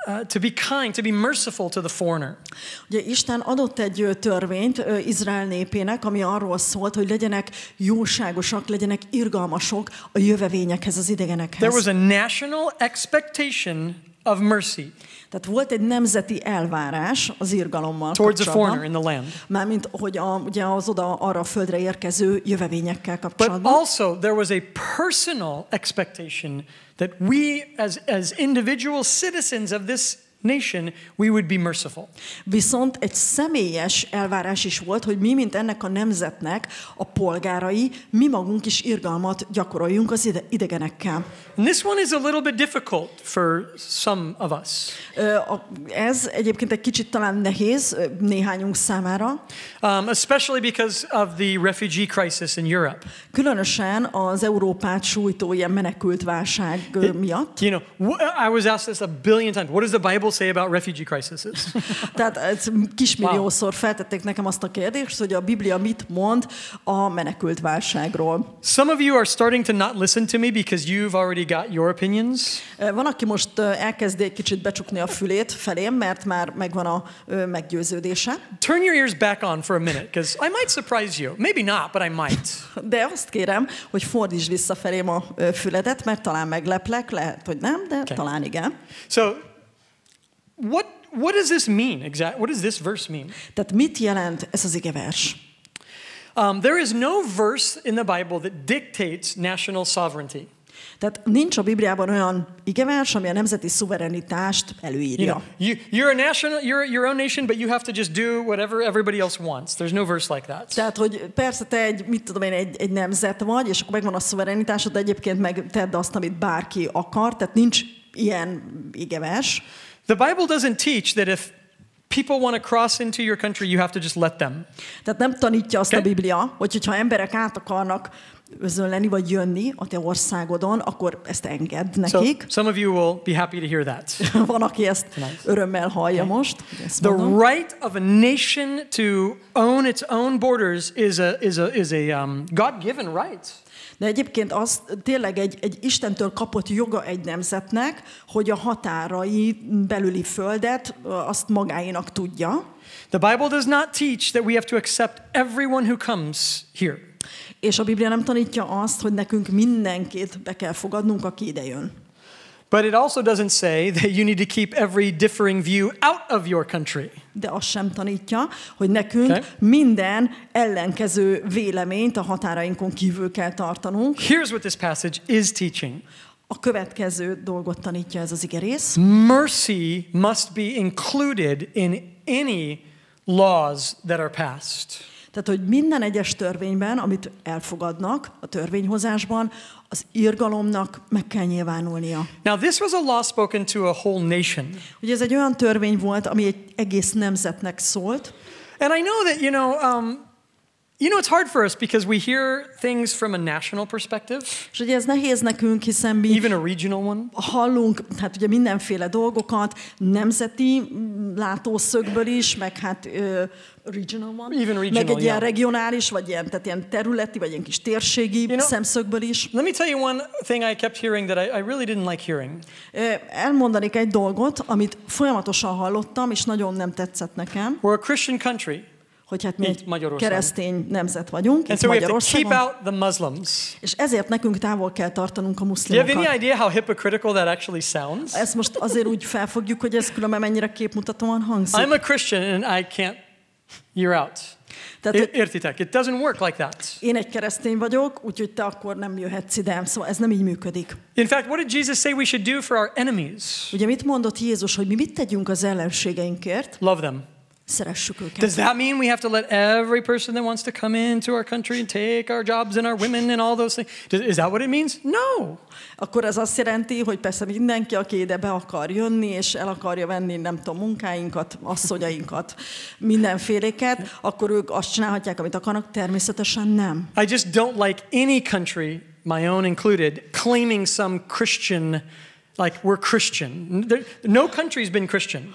uh, to be kind, to be merciful to the foreigner. Ugye Isten adott egy törvényt Izrael népének, ami arról szólt, hogy legyenek jóságosak, legyenek irgalmasok a jövevényekhez, az There was idegenekhez. a national expectation of mercy Tehát volt egy nemzeti elvárás az irgalommal towards a foreigner in the land. Mármint, hogy a, ugye az oda arra a földre érkező jövevényekkel But kapcsolatban. also, there was a personal expectation that we, as, as individual citizens of this nation, we would be merciful. Viszont egy személyes elvárás is volt, hogy mi, mint ennek a nemzetnek a polgárai, mi magunk is irgalmat gyakoroljunk az ide- idegenekkel. And this one is a little bit difficult for some of us. Ez egyébként egy kicsit talán nehéz néhányunk számára, Um, especially because of the refugee crisis in Europe. különösen az Európát sújtó ilyen menekült válság miatt. You know, I was asked this a billion times. What does the Bible say about refugee crises? Tehát ez kismilliószor feltették nekem azt a kérdést, hogy a Biblia mit mond a menekült válságról. Some of you are starting to not listen to me because you've already got your opinions. Ö, Van, aki most ö, elkezdi egy kicsit becsukni a fülét felém, mert már megvan a meggyőződése. Turn your ears back on for a minute because I might surprise you. Maybe not, but I might. De azt kérem, hogy fordítsd vissza felém a füledet, mert talán megleplek, lehet, hogy nem, de Okay. talán igen. So, what what does this mean exactly? What does this verse mean? Tehát mit jelent ez az igevers? Um, there is no verse in the Bible that dictates national sovereignty. Tehát nincs a Bibliában olyan igevers, ami a nemzeti szuverenitást You előírja. know, you, you're a national, you're your own nation, but you have to just do whatever everybody else wants. There's no verse like that. Tehát, hogy persze te egy, mit tudom én, egy, egy nemzet vagy, és akkor megvan a szuverenitásod, de egyébként meg tedd azt, amit bárki akar, tehát nincs ilyen igevers. The Bible doesn't teach that if people want to cross into your country, you have to just let them. Tehát nem tanítja azt Oké. a Biblia, hogy hogyha emberek át akarnak özönleni vagy jönni a te országodon, akkor ezt engedd So nekik. some of you will be happy to hear that. Van, aki ezt örömmel hallja most. hogy Ezt The mondom. right of a nation to own its own borders is a, is a, is a um, God-given right. De egyébként az tényleg egy, egy Istentől kapott joga egy nemzetnek, hogy a határai belüli földet azt magáénak tudja. The Bible does not teach that we have to accept everyone who comes here. És a Biblia nem tanítja azt, hogy nekünk mindenkit be kell fogadnunk, aki ide jön. But it also doesn't say that you need to keep every differing view out of your country. De azt sem tanítja, hogy nekünk Okay. minden ellenkező véleményt a határainkon kívül kell tartanunk. Here's what this passage is teaching A következő dolgot tanítja ez az igerész. mercy must be included in any laws that are passed. Tehát, hogy minden egyes törvényben, amit elfogadnak a törvényhozásban, az irgalomnak meg kell nyilvánulnia. Now, this was a law spoken to a whole nation. Ugye ez egy olyan törvény volt, ami egy egész nemzetnek szólt, And I know that, you know, um, you know, it's hard for us because we hear things from a national perspective, és ugye ez nehéz nekünk, hiszen mi even a regional one. hallunk, hát ugye mindenféle dolgokat, nemzeti mm, látószögből is, meg hát ö, regional van, Even regional, meg egy ilyen yeah. regionális, vagy ilyen, tehát ilyen területi, vagy ilyen kis térségi know- szemszögből is. Let me tell you one thing I kept hearing that I, I really didn't like hearing. Elmondanék egy dolgot, amit folyamatosan hallottam, és nagyon nem tetszett nekem, We're a Christian country, hogy hát mi egy Magyarországon. keresztény nemzet vagyunk, and itt so to keep Magyarországon, out the Muslims. és ezért nekünk távol kell tartanunk a Do you have any muszlimokat. idea how hypocritical that actually sounds? Ezt most azért úgy felfogjuk, hogy ez különben mennyire képmutatóan hangzik. I'm a Christian and I can't, you're out. Tehát, Értitek? It doesn't work like that. én egy keresztény vagyok, úgyhogy te akkor nem jöhetsz ide. Szóval ez nem így működik. In fact, what did Jesus say we should do for our enemies? Ugye mit mondott Jézus, hogy mi mit tegyünk az ellenségeinkért? Love them. Szeressük őket. Does that mean we have to let every person that wants to come into our country and take our jobs and our women and all those things? Is that what it means? No. Akkor ez azt jelenti, hogy persze mindenki, aki ide be akar jönni, és el akarja venni, nem tudom, munkáinkat, asszonyainkat, mindenféléket, akkor ők azt csinálhatják, amit akarnak? Természetesen nem. I just don't like any country, my own included, claiming some Christian like we're Christian. No country's been Christian.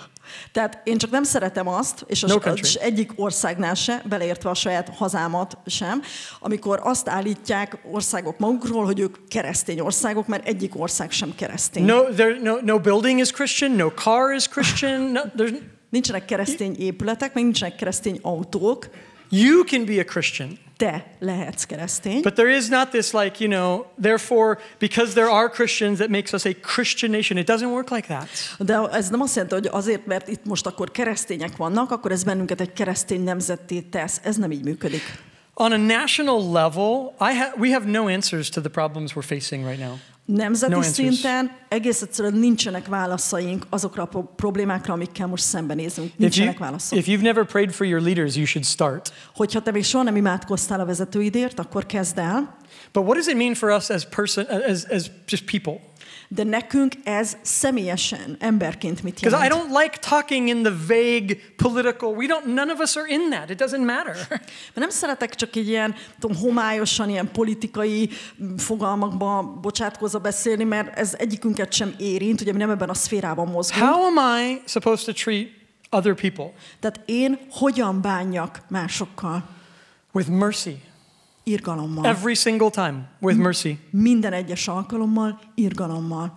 Tehát én csak nem szeretem azt, és No az, country. az egyik országnál se, beleértve a saját hazámat sem, amikor azt állítják országok magukról, hogy ők keresztény országok, mert egyik ország sem keresztény. No, there, no, no building is Christian. No car is Christian. No, there's, Nincsenek keresztény épületek, meg nincsenek keresztény autók, you can be a Christian. Te lehetsz keresztény. But there is not this like, you know, therefore, because there are Christians, that makes us a Christian nation. It doesn't work like that. De ez nem azt jelenti, hogy azért, mert itt most akkor keresztények vannak, akkor ez bennünket egy keresztény nemzetté tesz. Ez nem így működik. On a national level, I ha- we have no answers to the problems we're facing right now. Nemzeti No szinten egész egyszerűen nincsenek válaszaink azokra a pro- problémákra, amikkel most szembenézünk. If, you, Nincsenek válaszok. if you've never prayed for your leaders, you should start. Hogyha te még soha nem imádkoztál a vezetőidért, akkor kezd el. But what does it mean for us as person, as, as just people? De nekünk ez személyesen, emberként mit Because I jelent? don't like talking in the vague political. We don't. None of us are in that. It doesn't matter. Mert nem szeretek csak így ilyen tudom, homályosan, ilyen politikai mm, fogalmakba bocsátkozva beszélni, mert ez egyikünket sem érint, ugye mi nem ebben a szférában mozgunk. How am I supposed to treat other people? Tehát én hogyan bánjak másokkal? With mercy. Irgalommal. Every single time with mercy. Minden egyes alkalommal, irgalommal.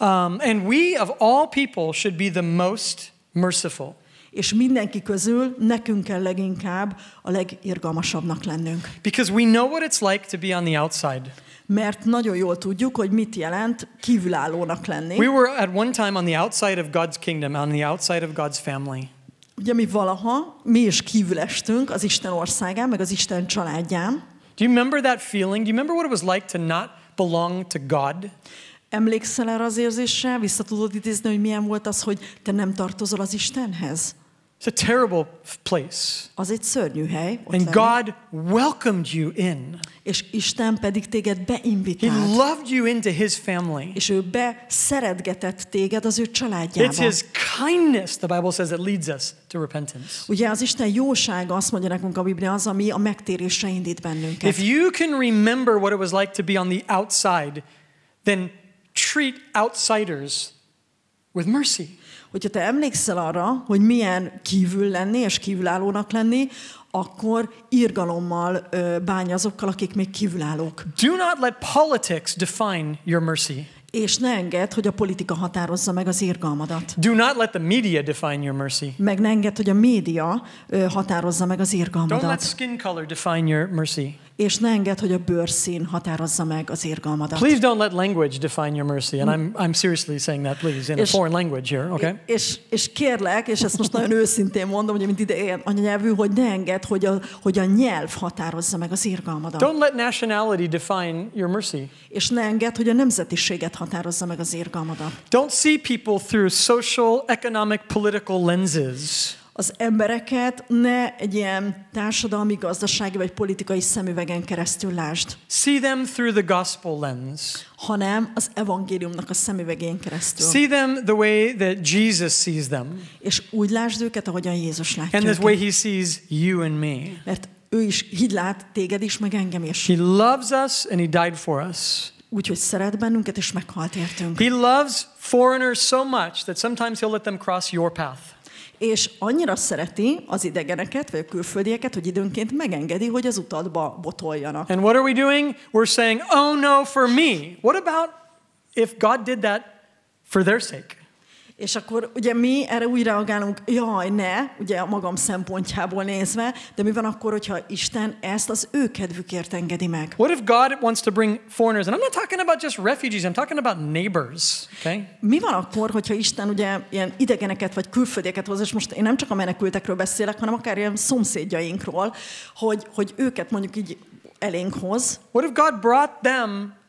Um, and we, of all people, should be the most merciful. És mindenki közül nekünk kell leginkább a legirgalmasabbnak lennünk. Because we know what it's like to be on the outside. Mert nagyon jól tudjuk, hogy mit jelent kívülállónak lenni. We were at one time on the outside of God's kingdom, on the outside of God's family. Ugye mi valaha, mi is kívül estünk az Isten országán, meg az Isten családján. Do you remember that feeling? Do you remember what it was like to not belong to God? Emlékszel erre az érzésre? Vissza tudod idézni, hogy milyen volt az, hogy te nem tartozol az Istenhez? It's a terrible place. Az egy szörnyű hely. And lenni. God welcomed you in. És Isten pedig téged He beinvitált. loved you into his family. És ő beszeretgetett téged az ő családjába. It's his kindness, the Bible says, that leads us to repentance. Ugye az Isten jósága, azt mondja nekünk a Biblia, az, ami a megtérésre indít bennünket. If you can remember what it was like to be on the outside, then treat outsiders with mercy. Hogyha te emlékszel arra, hogy milyen kívül lenni és kívülállónak lenni, akkor irgalommal bánj azokkal, akik még kívülállók. Do not let politics define your mercy. És ne engedd, hogy a politika határozza meg az irgalmadat. Do not let the media define your mercy. Meg ne engedd, hogy a média határozza meg az Don't let irgalmadat. skin color define your mercy. És ne engedd, hogy a bőrszín határozza meg az irgalmadat. Please don't let language define your mercy. And I'm, I'm seriously saying that, please, in a Yes. foreign language here, okay? És, és kérlek, és ezt most nagyon őszintén mondom, ugye, mint idején anyanyelvű, hogy ne engedd, hogy a, hogy a nyelv határozza meg az irgalmadat. Don't let nationality define your mercy. És ne engedd, hogy a nemzetiséget határozza meg az irgalmadat. Don't see people through social, economic, political lenses. Az embereket ne egy ilyen társadalmi, gazdasági vagy politikai szemüvegen keresztül lásd, See them through the gospel lens. hanem az evangéliumnak a szemüvegén keresztül. See them the way that Jesus sees them, És úgy lásd őket, ahogyan Jézus látja and the way he sees you and me. Mert ő is így lát téged is, meg engem is. He loves us and he died for us. Úgyhogy szeret bennünket, és meghalt értünk. He loves foreigners so much that sometimes he'll let them cross your path. És annyira szereti az idegeneket, vagy a külföldieket, hogy időnként megengedi, hogy az utadba botoljanak. And what are we doing? We're saying, oh no, for me. What about if God did that for their sake? És akkor ugye mi erre úgy reagálunk, jaj, ne, ugye a magam szempontjából nézve, de mi van akkor, hogyha Isten ezt az ő kedvükért engedi meg? What if God wants to bring foreigners? And I'm not talking about just refugees, I'm talking about neighbors, okay? Mi van akkor, hogyha Isten ugye ilyen idegeneket vagy külföldieket hoz, és most én nem csak a menekültekről beszélek, hanem akár ilyen szomszédjainkról, hogy, hogy őket mondjuk így elénk hoz. What if God brought them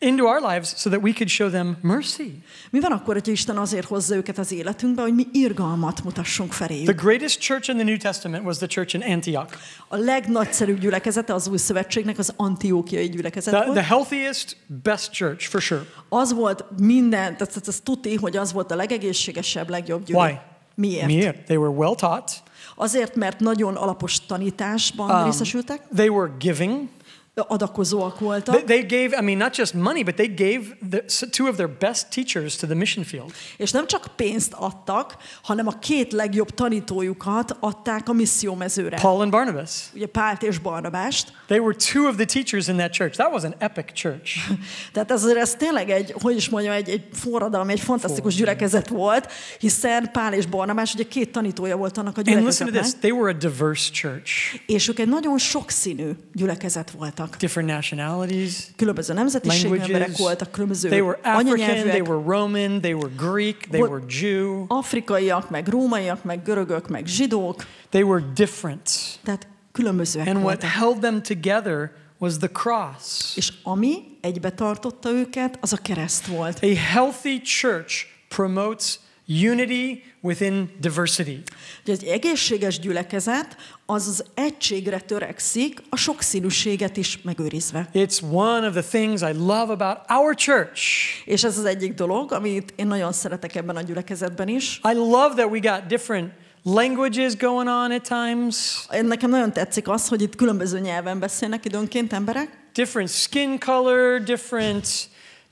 into our lives so that we could show them mercy? Mi van akkor, hogyha Isten azért hozza őket az életünkbe, hogy mi irgalmat mutassunk The feléjük? greatest church in the New Testament was the church in Antioch. A legnagyszerűbb gyülekezete az új szövetségnek az antiókiai gyülekezet The, volt. the healthiest, best church, for sure. Az volt minden, tehát ez, tuti, hogy az volt a legegészségesebb, legjobb gyüli. Why? Miért? Miért? They were well taught. Azért, mert nagyon alapos tanításban Um, részesültek, they were giving. Adakozóak They, voltak, they gave, I mean, not just money, but they gave the, two of their best teachers to the mission field. és nem csak pénzt adtak, hanem a két legjobb tanítójukat adták a missziómezőre. Paul and Barnabas. Ugye Pált és Barnabást. They were two of the teachers in that church. That was an epic church. Tehát ez, ez tényleg egy, hogy is mondjam, egy, egy forradalmi, egy fantasztikus gyülekezet volt, hiszen Pál és Barnabás ugye két tanítója volt annak a And listen to gyülekezetnek, this they were a diverse church. és ők egy nagyon sokszínű gyülekezet voltak. Different nationalities, Különböző nemzetiségű emberek voltak, különböző They were African, they were Roman, they were Greek, they What- were Jew. afrikaiak, meg rómaiak, meg görögök, meg zsidók, They were different. tehát különbözőek And what voltak. held them together was the cross. És ami egybe tartotta őket, az a kereszt volt. A healthy church promotes unity within diversity. Ugye egy egészséges gyülekezet az az egységre törekszik, a sokszínűséget is megőrizve. It's one of the things I love about our church. És ez az egyik dolog, amit én nagyon szeretek ebben a gyülekezetben is. I love that we got different languages going on at times, Nekem nagyon tetszik az, hogy itt különböző nyelven beszélnek időnként emberek, different skin color, different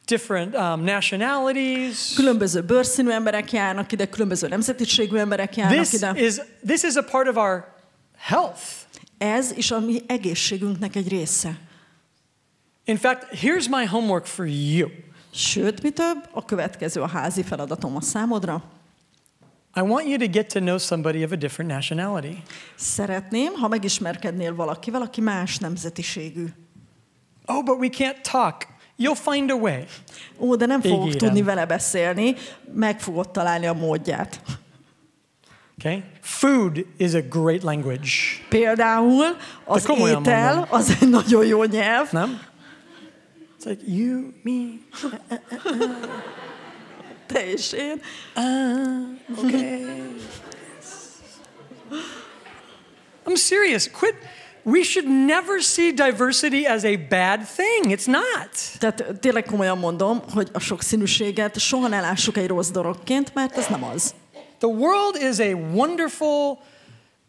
different um, nationalities. különböző bőrszínű emberek járnak ide, különböző nemzetiségű emberek járnak This ide. is this is a part of our health. Ez is a mi egészségünknek egy része. In fact, here's my homework for you. Sőt, mi több, a következő a házi feladatom a számodra. I want you to get to know somebody of a different nationality. Szeretném, ha megismerkednél valakivel, aki más nemzetiségű. Oh, but we can't talk. You'll find a way. Ó, de nem fogok Ígérem. tudni vele beszélni, meg fogod találni a módját. Okay? Food is a great language. Például az De étel mondom. az egy nagyon jó nyelv. No? It's like you, me, Te és én. Ah, okay. I'm serious. Quit. We should never see diversity as a bad thing. It's not. Tehát tényleg komolyan mondom, hogy a sokszínűséget soha ne lássuk egy rossz dologként, mert ez nem az. The world is a wonderful,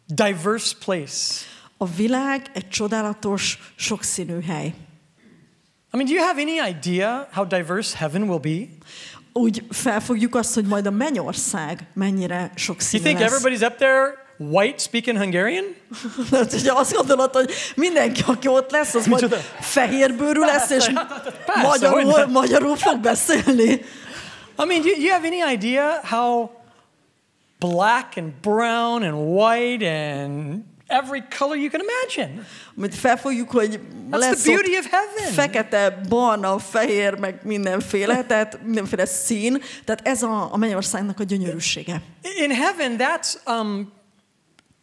diverse place. A világ egy csodálatos, sokszínű hely. I mean, do you have any idea how diverse heaven will be? Úgy felfogjuk azt, hogy majd a mennyország mennyire You sokszínű think lesz. everybody's up there white speaking Hungarian? Azt gondolod, hogy mindenki, aki ott lesz, az majd fehérbőrű lesz, és Persze, magyarul, magyarul fog beszélni. I mean, you, you have any idea how black and brown and white and every color you can imagine? Amit felfogjuk, hogy That's lesz the beauty of heaven. fekete, barna, fehér, meg mindenféle, tehát mindenféle szín. Tehát ez a, a mennyországnak a gyönyörűsége. In heaven, that's um,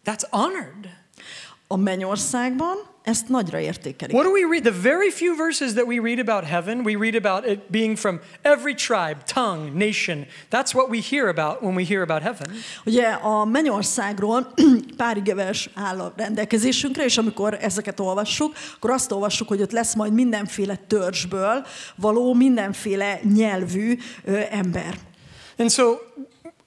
that's honored. A mennyországban ezt nagyra értékelik. What do we read? The very few verses that we read about heaven, we read about it being from every tribe, tongue, nation. That's what we hear about when we hear about heaven. Ugye a mennyországról pár igevers áll a rendelkezésünkre, és amikor ezeket olvassuk, akkor azt olvassuk, hogy ott lesz majd mindenféle törzsből való, mindenféle nyelvű ö, ember. And so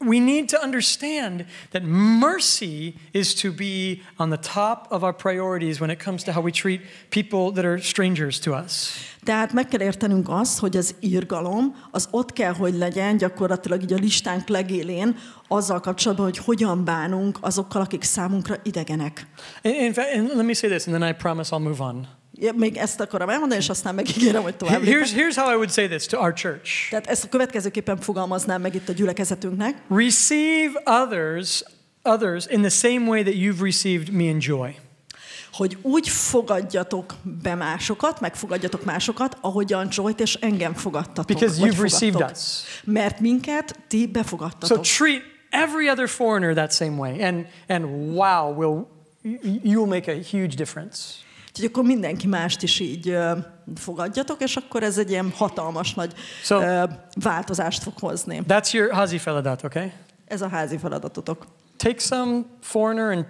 we need to understand that mercy is to be on the top of our priorities when it comes to how we treat people that are strangers to us. Tehát meg kell értenünk azt, hogy az írgalom az ott kell, hogy legyen gyakorlatilag így a listánk legélén azzal kapcsolatban, hogy hogyan bánunk azokkal, akik számunkra idegenek. In, in fact, and let me say this, and then I promise I'll move on. Még ezt akarom elmondani, és aztán megígérem, hogy tovább lépek. Here's, here's how I would say this to our church Tehát ezt a következőképpen fogalmaznám meg itt a gyülekezetünknek. receive others, others in the same way that you've received me and Joy. hogy úgy fogadjatok be másokat, megfogadjatok másokat, ahogyan Joyt és engem fogadtatok. Because you've received fogadtok. us. Mert minket ti So befogadtatok. treat every other foreigner that same way, and, and wow, will, you will make a huge difference. Úgyhogy akkor mindenki mást is így fogadjatok, és akkor ez egy ilyen hatalmas nagy So- változást fog hozni. That's your hazi feladat, okay? Ez a házi feladatotok. Take some foreigner and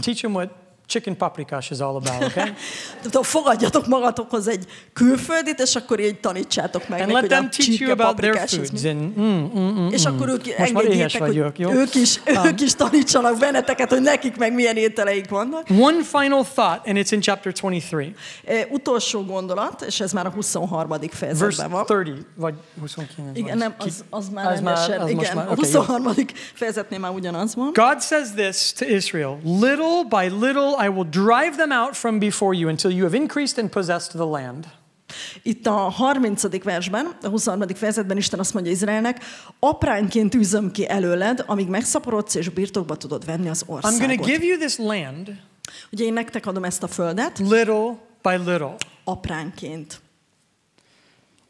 teach him what chicken paprikash is all about, okay? Tehát fogadjatok magatokhoz egy külföldit, és akkor így tanítsátok meg And neki, let hogy them a teach you about their paprikás az foods. And, mm, mm, mm, És mm. akkor ők Most már engedjétek, hogy vagyok, jó? ők is, ők is tanítsanak benneteket, hogy nekik meg milyen ételeik vannak. One final thought, and it's in chapter 23, E, utolsó gondolat, és ez már a 23. verse fejezetben van. 30. Vagy 29. Igen, nem, az, az már Az már- rendesen. az most igen, már- a oké, jó. 23. fejezetnél már ugyanaz van. God says this to Israel Little by little I will drive them out from before you until you have increased and possessed the land. Itt a 30. versben, a 23. fejezetben Isten azt mondja Izraelnek, apránként üzöm ki előled, amíg megszaporodsz és birtokba tudod venni az I'm going országot. to give you this land Ugye én nektek adom ezt a földet, little by little. apránként.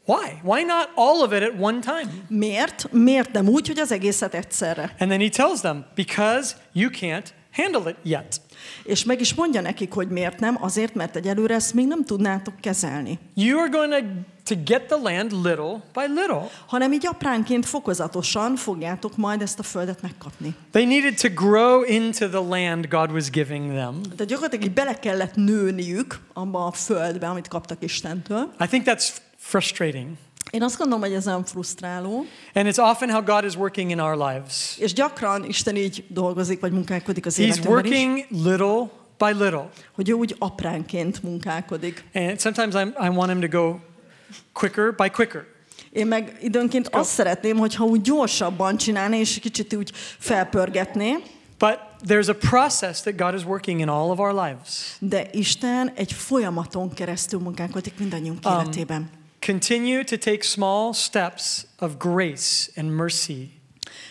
Why? Why not all of it at one time? Miért? Miért nem úgy, hogy az egészet egyszerre? And then he tells them, because you can't handle it yet. És meg is mondja nekik, hogy miért nem, azért, mert egyelőre ezt még nem tudnátok kezelni. You are going to, to get the land little by little. Hanem így apránként, fokozatosan fogjátok majd ezt a földet megkapni. They needed to grow into the land God was giving them. Tehát gyakorlatilag így bele kellett nőniük abba a földbe, amit kaptak Istentől. I think that's frustrating. Én azt gondolom, hogy ez nem frusztráló, And it's often how God is working in our lives. és gyakran Isten így dolgozik, vagy munkálkodik az He's is, working little by little. hogy ő úgy apránként munkálkodik. And sometimes I'm, I want him to go quicker by quicker. Én meg időnként azt szeretném, hogyha úgy gyorsabban csinálné, és kicsit úgy felpörgetné, But there's a process that God is working in all of our lives. de Isten egy folyamaton keresztül munkálkodik mindannyiunk Um, életében. Continue to take small steps of grace and mercy.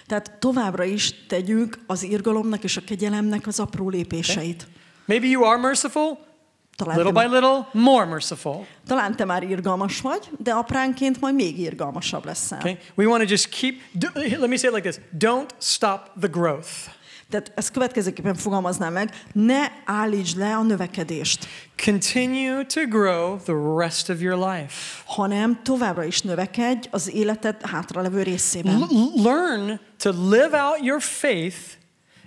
Tehát továbbra is tegyük az irgalomnak és a kegyelemnek az apró lépéseit. Maybe you are merciful, Talán little by little, more merciful. talán te már irgalmas vagy, de apránként majd még irgalmasabb leszel. Okay? We want to just keep, do, let me say it like this don't stop the growth. Tehát ezt következőképpen fogalmaznám meg, ne állítsd le a növekedést, Continue to grow the rest of your life. hanem továbbra is növekedj az életed hátralevő részében. L- learn to live out your faith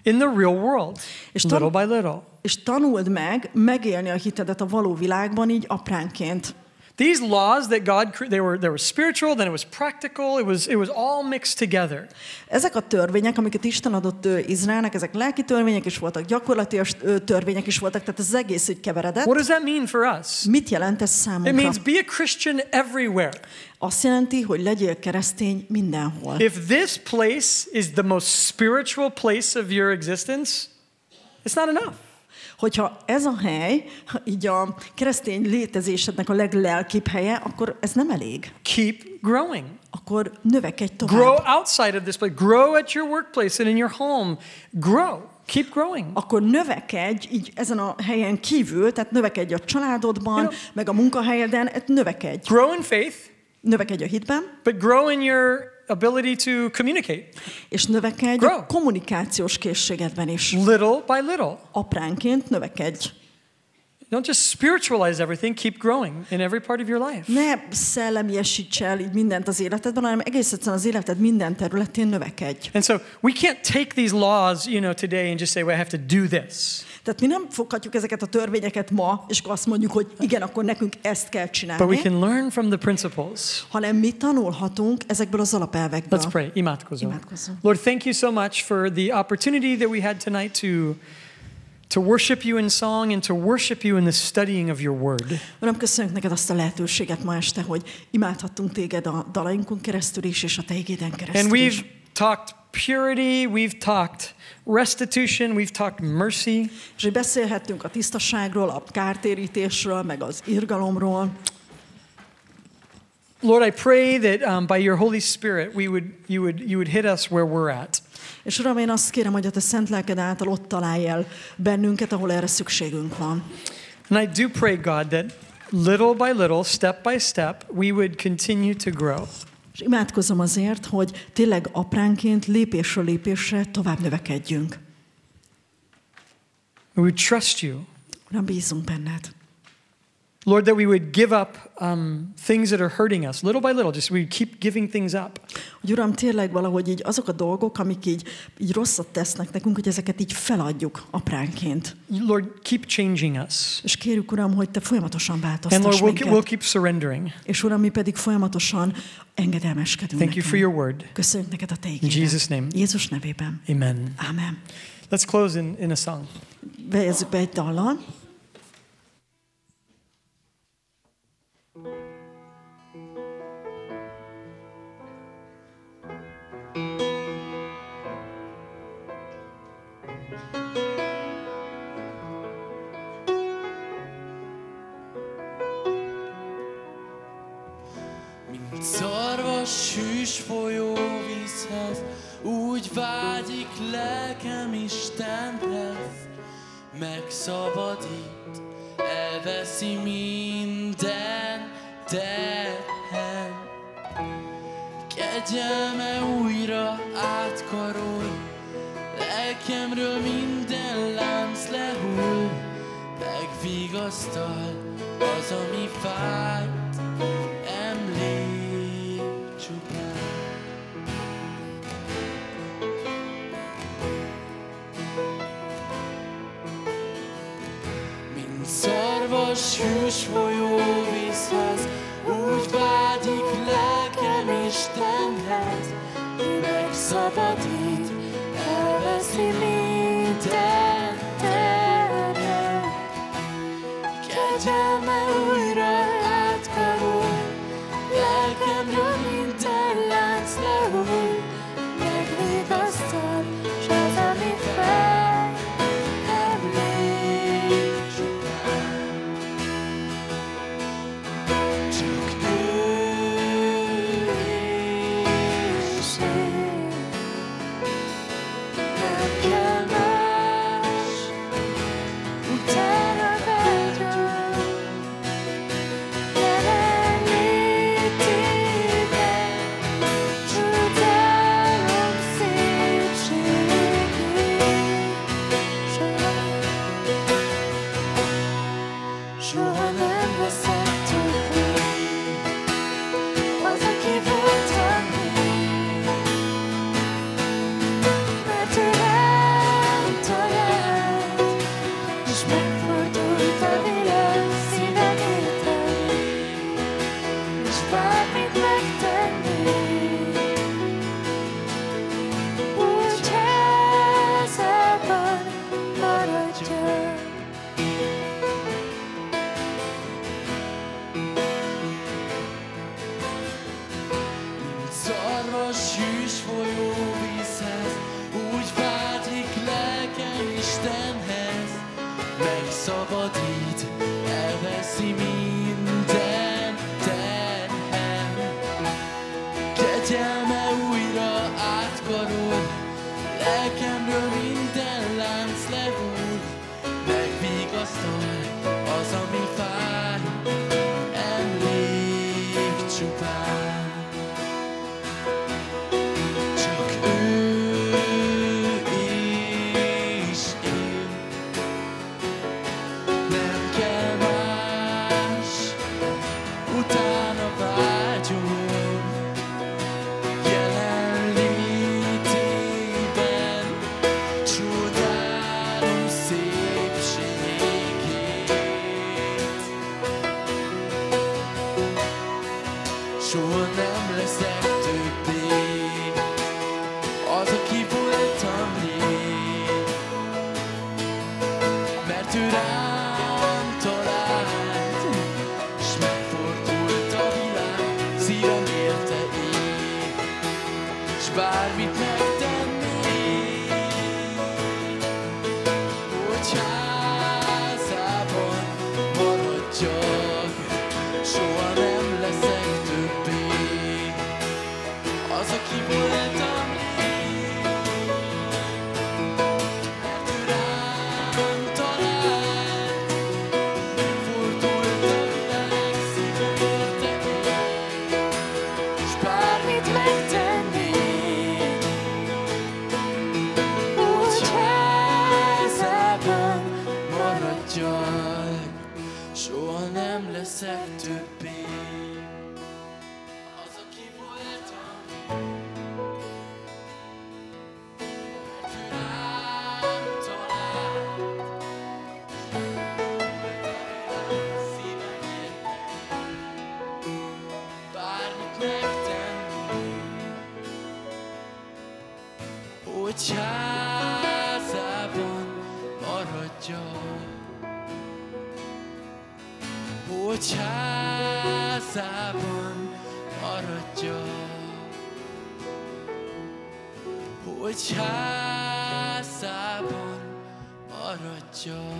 in the real world, És little by little. És tanuld meg megélni a hitedet a való világban így apránként. These laws that God they were they were spiritual, then it was practical, it was it was all mixed together. Ezek a törvények, amiket Isten adott Izraelnek, ezek lelki törvények is voltak, gyakorlatilag törvények is voltak, tehát ez egész úgy keveredett. What does that mean for us? Mit jelent ez It számunkra? means be a Christian everywhere. Azt jelenti, hogy legyél keresztény mindenhol. If this place is the most spiritual place of your existence, it's not enough. Hogyha ez a hely, így a keresztény létezésednek a leglelkibb helye, akkor ez nem elég. Keep growing. Akkor növekedj tovább. Grow outside of this place. Grow at your workplace and in your home. Grow. Keep growing. akkor növekedj így ezen a helyen kívül, tehát növekedj a családodban, You know- meg a munkahelyeden, növekedj. Grow in faith, Növekedj a hitben, but grow in your ability to communicate. és növekedj Grow. a kommunikációs készségedben is. Little by little. Apránként növekedj. Don't just spiritualize everything, keep growing in every part of your life. Ne szellemiesíts el így mindent az életedben, hanem egész egyszerűen az életed minden területén növekedj. And so we can't take these laws, you know, today and just say, well, I have to do this. Tehát mi nem foghatjuk ezeket a törvényeket ma, és akkor azt mondjuk, hogy igen, akkor nekünk ezt kell But we csinálni, can learn from the principles. hanem mi tanulhatunk ezekből az alapelvekből. Let's pray. Imádkozunk. Imádkozzunk. Lord, thank you so much for the opportunity that we had tonight to, to worship you in song and to worship you in the studying of your word. Uram, köszönjük neked azt a lehetőséget ma este, hogy imádhattunk téged a dalainkon keresztül is, és a te igéden keresztül And we've talked purity, we've talked restitution, we've talked mercy. És hogy beszélhettünk a tisztaságról, a kártérítésről, meg az irgalomról. Lord, I pray that um, by your Holy Spirit, we would, you, would, you would hit us where we're at. És Uram, én azt kérem, hogy a te szent lelked által ott találj el bennünket, ahol erre szükségünk van. And I do pray, God, that little by little, step by step, we would continue to grow. És imádkozom azért, hogy tényleg apránként, lépésről lépésre tovább növekedjünk. We trust you. Uram, bízunk benned. Lord, that we would give up um, things that are hurting us little by little. Just we keep giving things up. Hogy Uram, tényleg valahogy így azok a dolgok, amik így, így rosszat tesznek nekünk, hogy ezeket így feladjuk apránként. Lord, keep changing us. És kérjük, Uram, hogy Te folyamatosan And változtass Lord, we'll, minket. we'll keep surrendering. És Uram, mi pedig folyamatosan engedelmeskedünk Thank you for your word. Köszönjük neked a Te In igédet. Jesus' name. Jézus nevében. Amen. Amen. Let's close in, in a song. Fejezzük be egy dallal. Szarvas hűs folyóvízhez, úgy vágyik lelkem Istenhez. Megszabadít, elveszi minden terhem. Kegyelme újra átkarol, lelkemről minden lánc lehull, megvigasztal az, ami fájt, szarvas hűs folyóvízhez, úgy vágyik lelkem Istenhez, megszabadít, elveszi minden Hogy házában maradjon.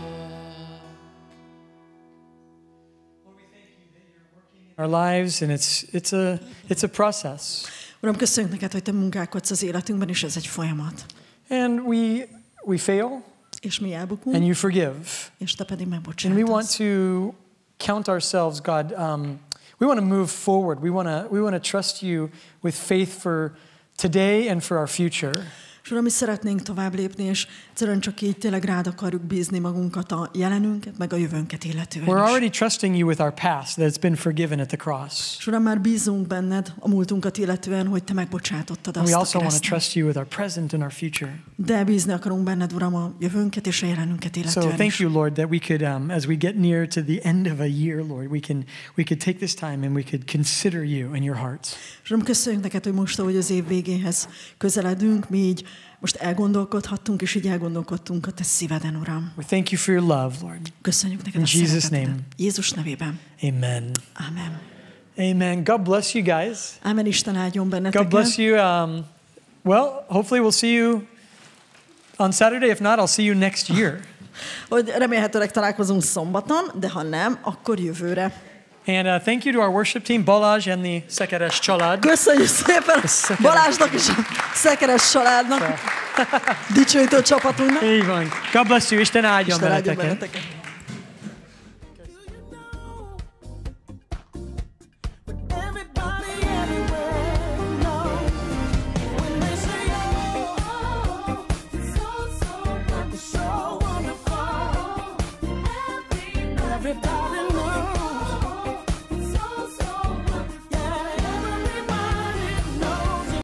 Our lives, and it's it's a it's a process. Uram, köszönjük neked, hogy te munkálkodsz az életünkben, és ez egy folyamat. And we we fail, És mi and you forgive. és te pedig And we want to count ourselves, God. Um, we want to move forward. We want to we want to trust you with faith for today and for our future. És Uram, mi szeretnénk tovább lépni, és egyszerűen csak így tényleg rád akarjuk bízni magunkat a jelenünket, meg a jövőnket illetően We're already trusting you with our past that's been forgiven at the cross. És Uram, már bízunk benned a múltunkat illetően, hogy te megbocsátottad And we azt also want to trust you with our present and our future. De bízni akarunk benned, Uram, a jövőnket és a jelenünket So illetően thank is. you, Lord, that we could, um, as we get near to the end of a year, Lord, we can we could take this time and we could consider you in your hearts. És Uram, köszönjük neked, hogy most, ahogy az év végéhez közeledünk, mi így most elgondolkodhattunk, és így elgondolkodtunk a te szíveden, Uram. We thank you for your love, Lord. Köszönjük neked In a Jesus' name. Jézus nevében. Amen. Amen. Amen. God bless you guys. Amen, Isten áldjon God benneteket. bless you. Um, well, hopefully we'll see you on Saturday. If not, I'll see you next year. Hogy remélhetőleg találkozunk szombaton, de ha nem, akkor jövőre. And uh, thank you to our worship team, Balaj and the Sekeres Chalad. Köszönjük szépen Balázsnak és a Szekeres családnak, dicsőítő csapatunknak. Így van. God bless you. Isten áldjon Isten áldjon benneteket. benneteket.